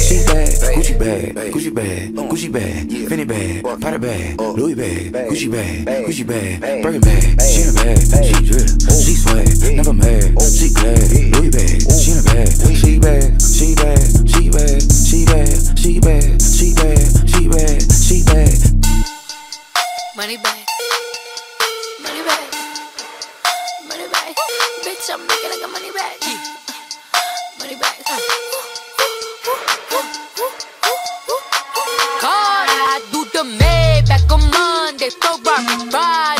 she bad. Gucci bag, Gucci bag, Gucci bag, Fendi bag, Prada bag, Louis bag, Gucci bag, Gucci bag, Birkin bag. She in a bag, she drip, she swag, never mad, she glad. Louis bag, she in a bag, she bad, she bad, she bad, she bad, she bad, she bad, she bad, she bad. Money back. Money back. Money back. Bitch, I'm making like a money back. Money back. Car, I do the Maybach on Monday. Throw rock, ride.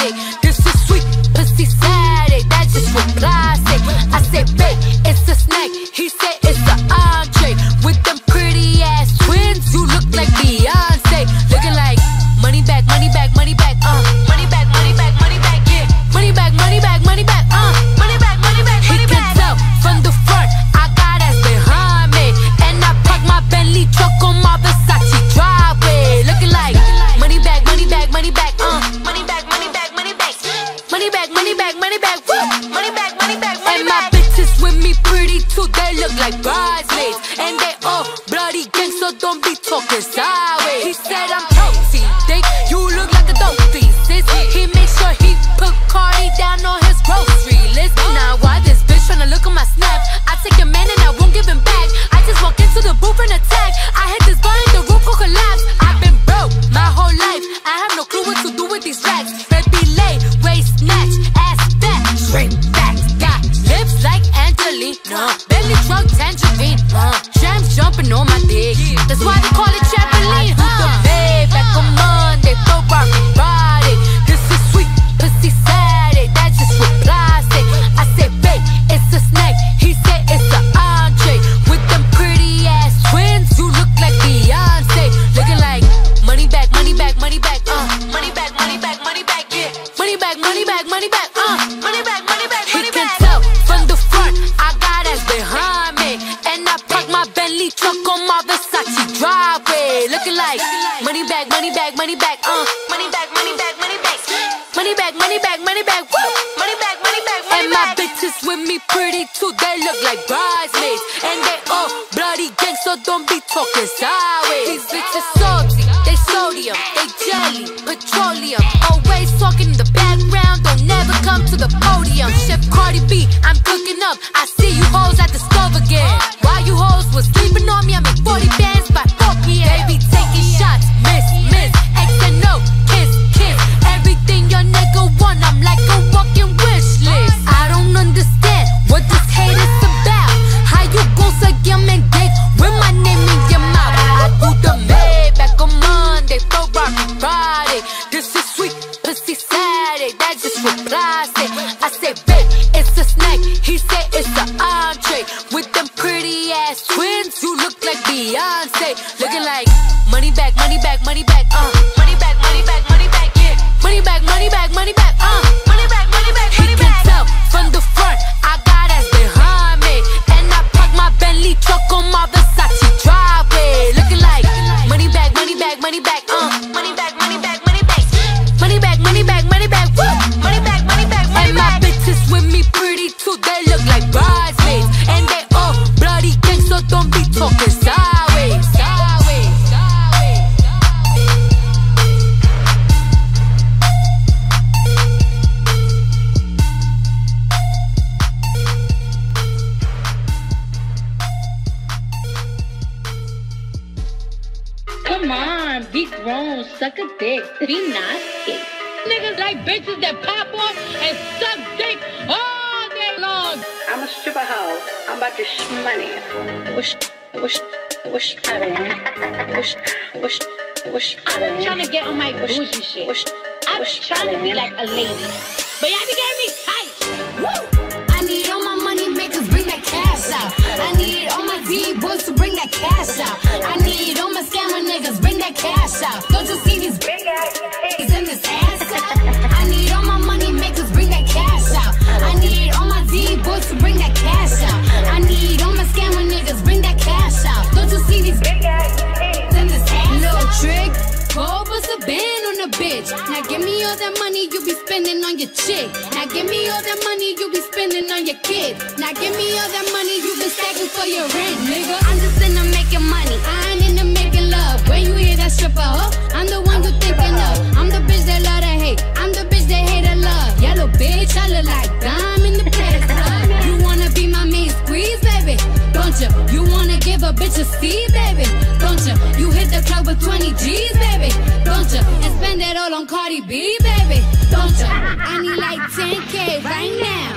you see, baby? Don't you? You hit the club with 20 G's, baby. Don't you? And spend it all on Cardi B, baby. Don't you? I need like 10K right now.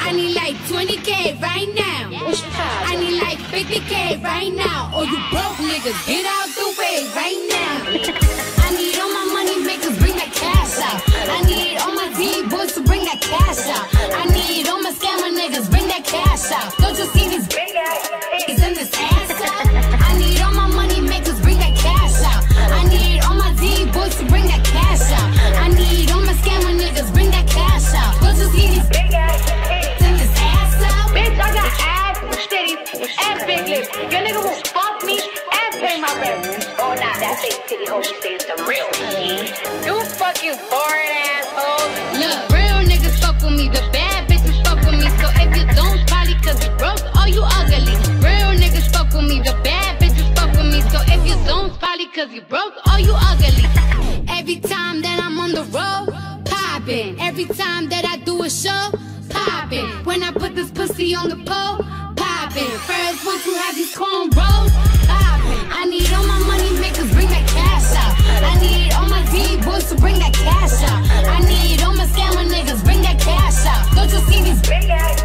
I need like 20K right now. I need like 50K right now. Or you broke niggas, get out the way right now. I need all my money makers, bring that cash out. I need all my D boys to bring that cash out. I need all my scammer niggas, bring that cash out. Don't you see these Oh, nah, stands the real. You fucking boring asshole. Look, real niggas fuck with me, the bad bitches fuck with me. So if you don't, probably cause you broke or you ugly. Real niggas fuck with me, the bad bitches fuck with me. So if you don't, probably cause you broke or you ugly. Every time that I'm on the road, poppin'. Every time that I do a show, poppin'. When I put this pussy on the pole, poppin'. First one to have these cornrows, poppin'. I need all my money makers, bring that cash out. I need all my D boys to bring that cash out. I need all my scammer niggas, bring that cash out. Don't you see these big ass